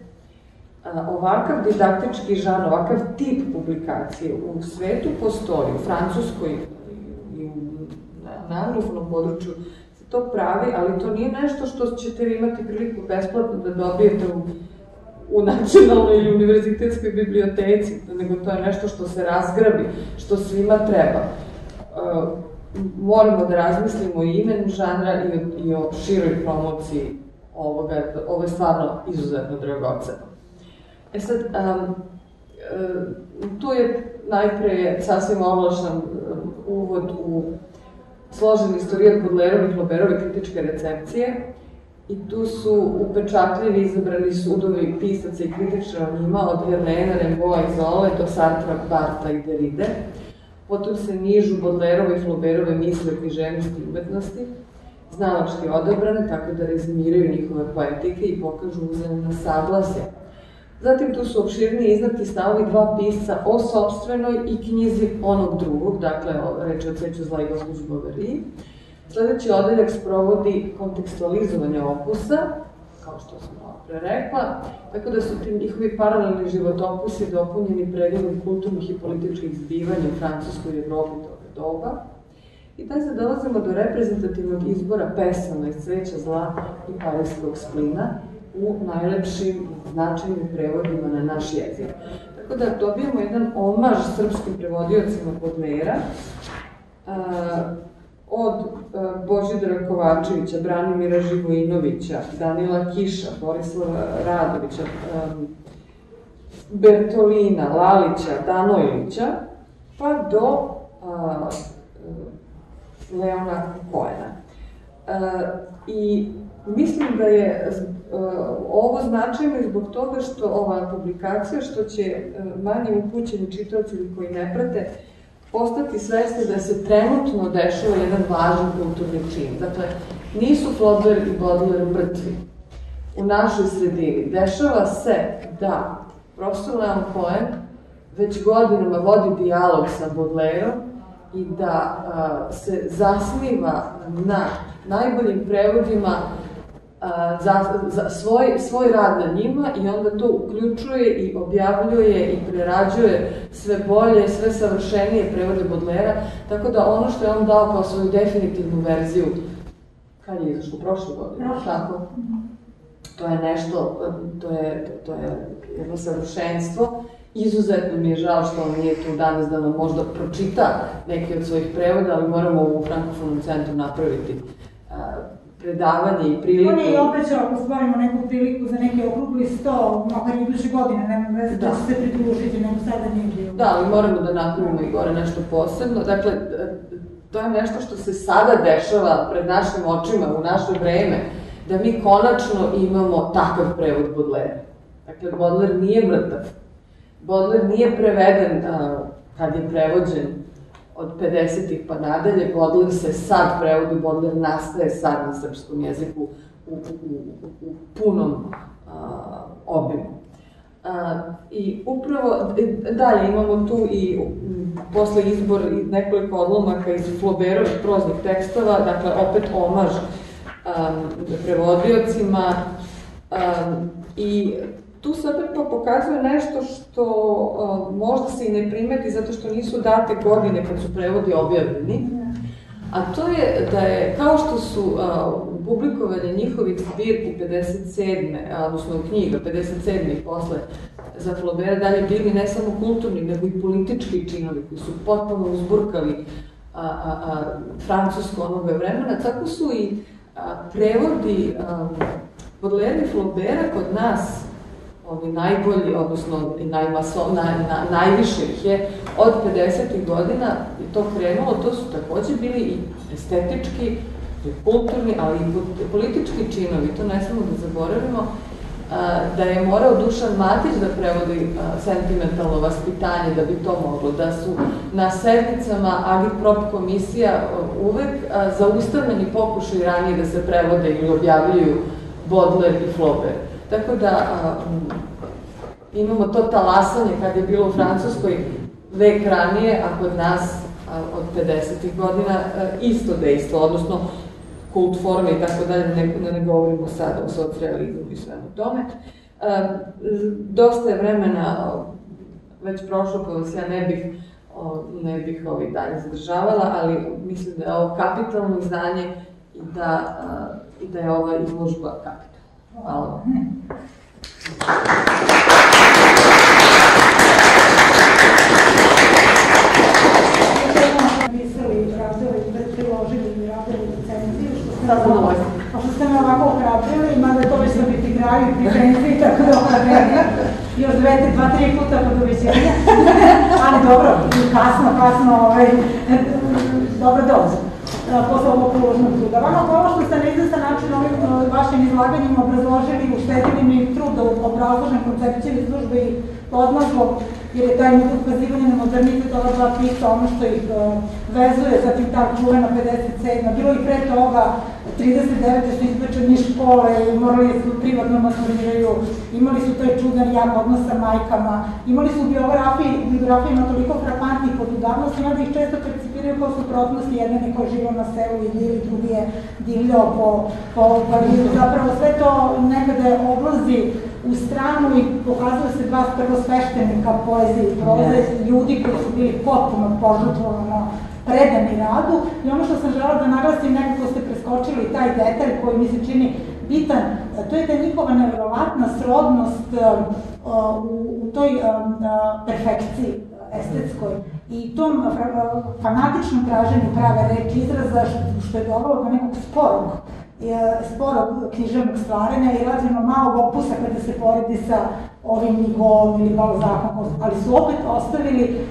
ovakav didaktički žan, ovakav tip publikacije u svetu postoji, u Francuskoj i u, na, na području se to pravi, ali to nije nešto što ćete imati priliku besplatno da dobijete u, u nacionalnoj ili univerzitetskoj biblioteci, nego to je nešto što se razgrabi, što svima treba. Moramo da razmislimo i imenu žanra i i o široj promociji ovoga, ovo je stvarno izuzetno dragoceno. E sad, um, tu je najpre sasvim ovlašan uvod u složen istorijat Bodlerovih Loberove kritičke recepcije i tu su upečatljivi izabrani sudovi pisaca i kritičara o njima od Verlaina, Remboa i Zole do Sartra, Barta i Deride. Potom se nižu Bodlerove i Floberove misle o književnosti i umetnosti, znalački odabrane, tako da rezimiraju njihove poetike i pokažu uzemno saglasje Zatim tu su opširni iznati stavovi dva pisca o sobstvenoj i knjizi onog drugog, dakle reč o Cveću zla i gospođu Boveri. Sledeći odeljak sprovodi kontekstualizovanje opusa, kao što sam malo pre rekla, tako da su ti njihovi paralelni životopusi dopunjeni pregledom kulturnih i političkih zbivanja u Francuskoj i Evropi toga doba. I taj se dolazimo do reprezentativnog izbora pesama iz Cveća zla i Parijskog splina, u najlepšim značajnim prevodima na naš jezik. Tako da dobijemo jedan omaž srpskim prevodiocima Bodlera, od Božidara Kovačevića, Branimira Živojinovića, Danila Kiša, Borislava Radovića, Bertolina, Lalića, Danojlića, pa do Leona Koena. I mislim da je E, ovo značajno je zbog toga što ova publikacija, što će e, manje upućeni čitavci koji ne prate, postati svesni da se trenutno dešava jedan važan kulturni čin. Dakle, nisu Flaubert i Baudelaire mrtvi u našoj sredini. Dešava se da profesor Leon Cohen već godinama vodi dijalog sa Baudelaireom i da a, se zasniva na najboljim prevodima za, za svoj, svoj rad na njima i onda to uključuje i objavljuje i prerađuje sve bolje, sve savršenije prevode Bodlera, tako da ono što je on dao kao svoju definitivnu verziju, kad je izašlo, prošle godine, tako? To je nešto, to je, to je jedno savršenstvo. Izuzetno mi je žao što on nije tu danas da nam možda pročita neki od svojih prevoda, ali moramo u Frankofonom centru napraviti predavanje i priliku. On je i obećao ako stvorimo neku priliku za neke okrugli sto, makar iduće godine, nema veze da. da će se pridružiti, nego sada nije bilo. Da, ali moramo da napravimo i gore nešto posebno. Dakle, to je nešto što se sada dešava pred našim očima u naše vreme, da mi konačno imamo takav prevod Bodlera. Dakle, Bodler nije mrtav. Bodler nije preveden a, kad je prevođen od 50-ih pa nadalje, Bodler se sad prevodi, Bodler nastaje sad na srpskom jeziku u, u, u, u punom a, obimu. A, I upravo dalje imamo tu i posle izbor i nekoliko odlomaka iz Flaubertovih proznih tekstova, dakle opet omaž um, prevodiocima um, i tu se opet pa pokazuje nešto što uh, možda se i ne primeti zato što nisu date godine kad su prevodi objavljeni, a to je da je, kao što su uh, publikovanje njihovih zbirki 57. odnosno knjiga 57. i posle za Flaubert dalje bili ne samo kulturni, nego i politički činovi koji su potpuno uzburkali a, a, a, Francusku onoga vremena, tako su i a, prevodi a, Baudelaire Flaubera kod nas ovi najbolji, odnosno najmaso, na, na, najviše ih je od 50. godina i to krenulo, to su takođe bili i estetički, kulturni, ali i politički činovi, to ne smemo da zaboravimo, da je morao Dušan Matić da prevodi sentimentalno vaspitanje da bi to moglo, da su na sednicama Agitprop komisija uvek zaustavljeni pokušaj ranije da se prevode ili objavljuju Bodler i Flaubert. Tako da imamo to talasanje kad je bilo u Francuskoj vek ranije, a kod nas od 50. godina isto dejstvo, odnosno kult forme i tako dalje, ne, ne govorimo sada o socrealizmu i svemu tome. E, dosta je vremena već prošlo, pa vas ja ne bih, o, ne bih ovaj dalje zadržavala, ali mislim da je ovo kapitalno izdanje i da, a, i da je ova izložba kapitalna. Hvala zadovoljstvo. Pošto ste me ovako ohrabrili, mada to već sam biti kraju i pripremiti, tako da ohrabrili. Još dve, dva, tri puta po doviđenja. Ali dobro, kasno, kasno, ovaj, dobra doza posle ovog položnog truda. Vama hvala što ste na izvestan način ovim vašim izlaganjima obrazložili, uštedili mi trud da obrazložem koncepciju izložbe i podnazlom jer je taj ukazivanje na modernitet ova dva pisa, ono što ih uh, vezuje, zatim ta čuvena 57. Bilo i pre toga 39. su izbečeni iz škole i morali su privatno maturiraju, imali su taj čudan jak odnos sa majkama, imali su biografiji, biografijama toliko frapantnih podudarnosti, onda ih često percipiraju kao suprotnosti, jedan je živo na selu i ili drugi je divljao po, po Parizu. Zapravo sve to nekada oblazi u stranu i pokazuje se dva prvo sveštenika poezije i proze, ljudi koji su bili potpuno požutvovano predani radu. I ono što sam žela da naglasim, nekako ste preskočili taj detalj koji mi se čini bitan, to je da njihova nevjerovatna srodnost uh, u, toj uh, perfekciji estetskoj. I tom uh, fanatičnom traženju prave reči izraza što je dovelo do nekog sporog sporo književnog stvaranja. I relativno malog opusa kada se poredi sa ovim nivom ili zakonom, ali su opet ostavili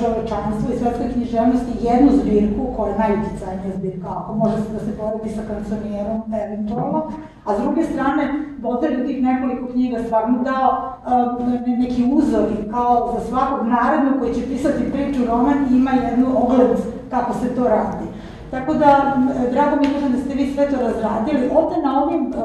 čovečanstvo i svetskoj književnosti jednu zbirku koja je najuticajnija zbirka, ako može se da se poredi sa kanconijerom eventualno, a s druge strane, Botar u tih nekoliko knjiga stvarno dao uh, neki uzor kao za svakog narednog koji će pisati priču, roman, ima jednu ogled kako se to radi. Tako da, drago mi je da ste vi sve to razradili. Ovde na ovim e, e,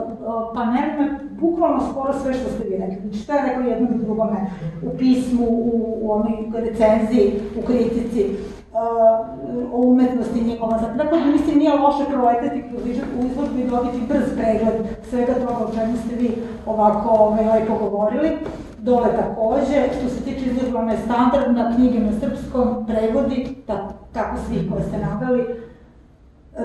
panelima bukvalno skoro sve što ste vi rekli. Znači, šta je rekao jednom i drugome u pismu, u, u onoj recenziji, u kritici uh, o umetnosti njegova. Tako da mislim nije loše proletati kroz u izložbu i dobiti brz pregled svega toga o čemu ste vi ovako ovaj, lepo govorili. Dole takođe, što se tiče izložba, ona je standardna, knjige na srpskom, prevodi, ta, tako svi koje ste naveli,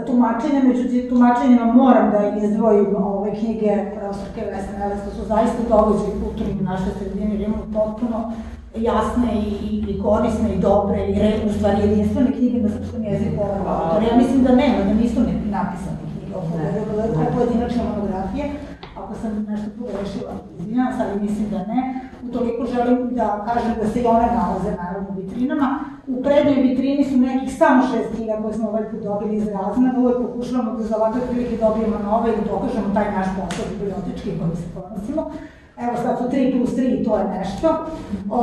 tumačenja, međutim tumačenjima moram da izdvojim ove knjige profesorke Vesne Velesko, su zaista događaj kulturni u našoj sredini, jer imamo potpuno jasne i, i korisne i dobre i re, u stvari jedinstvene knjige na srpskom jeziku. Ovog autora. Ja mislim da nema, da nisu napisane knjige. O pojedinačne monografije, ako sam nešto pogrešila, izvinjam se, ali mislim da ne. Utoliko želim da kažem da se i one nalaze naravno u vitrinama. U prednjoj vitrini su nekih samo šest knjiga koje smo ovaj put dobili iz razmena. Uvek pokušavamo da za ovakve prilike dobijemo nove i da pokažemo taj naš posao bibliotečki kojim se ponosimo. Evo sad su 3 plus 3 i to je nešto. O,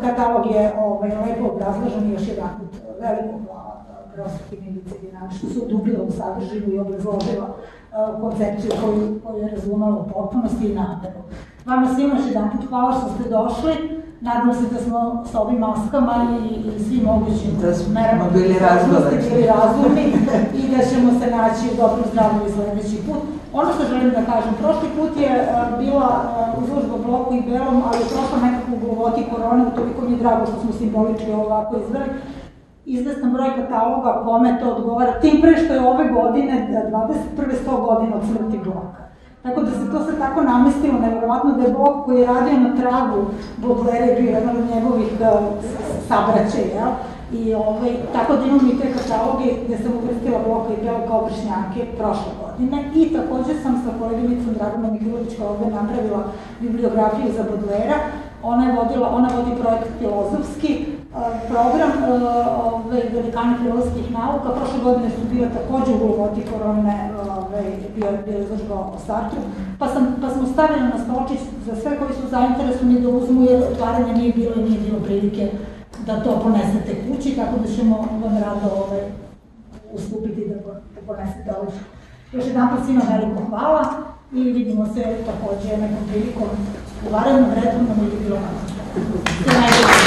katalog je ovaj, lepo obrazložen i još jedan put veliko hvala prosveti Milice Dinamić što se udubila u sadržinu i obrazložila koncepciju koju, koju je razumela u potpunosti i nameru. Vama svima još jedan put hvala što ste došli. Nadam se da smo s ovim maskama i, i svim mogućim Da smo merama bili bili razumni i da ćemo se naći u dobrom zdravlju i sledeći put. Ono što želim da kažem, prošli put je uh, bila uh, izložba bloku i belom, ali je prošla nekako u glovoti korone, toliko mi je drago što smo simbolički ovako izveli izvestan broj kataloga kome to odgovara, tim pre što je ove godine 21. 100 godina od smrti bloka. Tako da se to sve tako namestilo, nevjerovatno da je Blok koji je radio na tragu Baudelaire je bio jedan od njegovih uh, sabraća, jel? I ovaj, tako da imam i te kataloge gde sam uvrstila Bloka i Bela kao vršnjake prošle godine. I takođe sam sa koleginicom Dragonom Mikilović koja ovde napravila bibliografiju za Baudelaire. Ona je vodila, ona vodi projekt filozofski, program ovaj, velikana filozofskih nauka. Prošle godine su bile takođe u Golgoti korone, ovaj, bio, bio izložba o Sartru, pa, sam, pa smo stavili na stočić za sve koji su zainteresovani da uzmu, jer otvaranja nije bilo i nije bilo prilike da to ponesete kući, tako da ćemo vam rado ovaj, ustupiti da, da ponesete ovaj. Još jedan put svima veliko hvala i vidimo se takođe nekom prilikom u varednom redovnom ili bilo najbolje.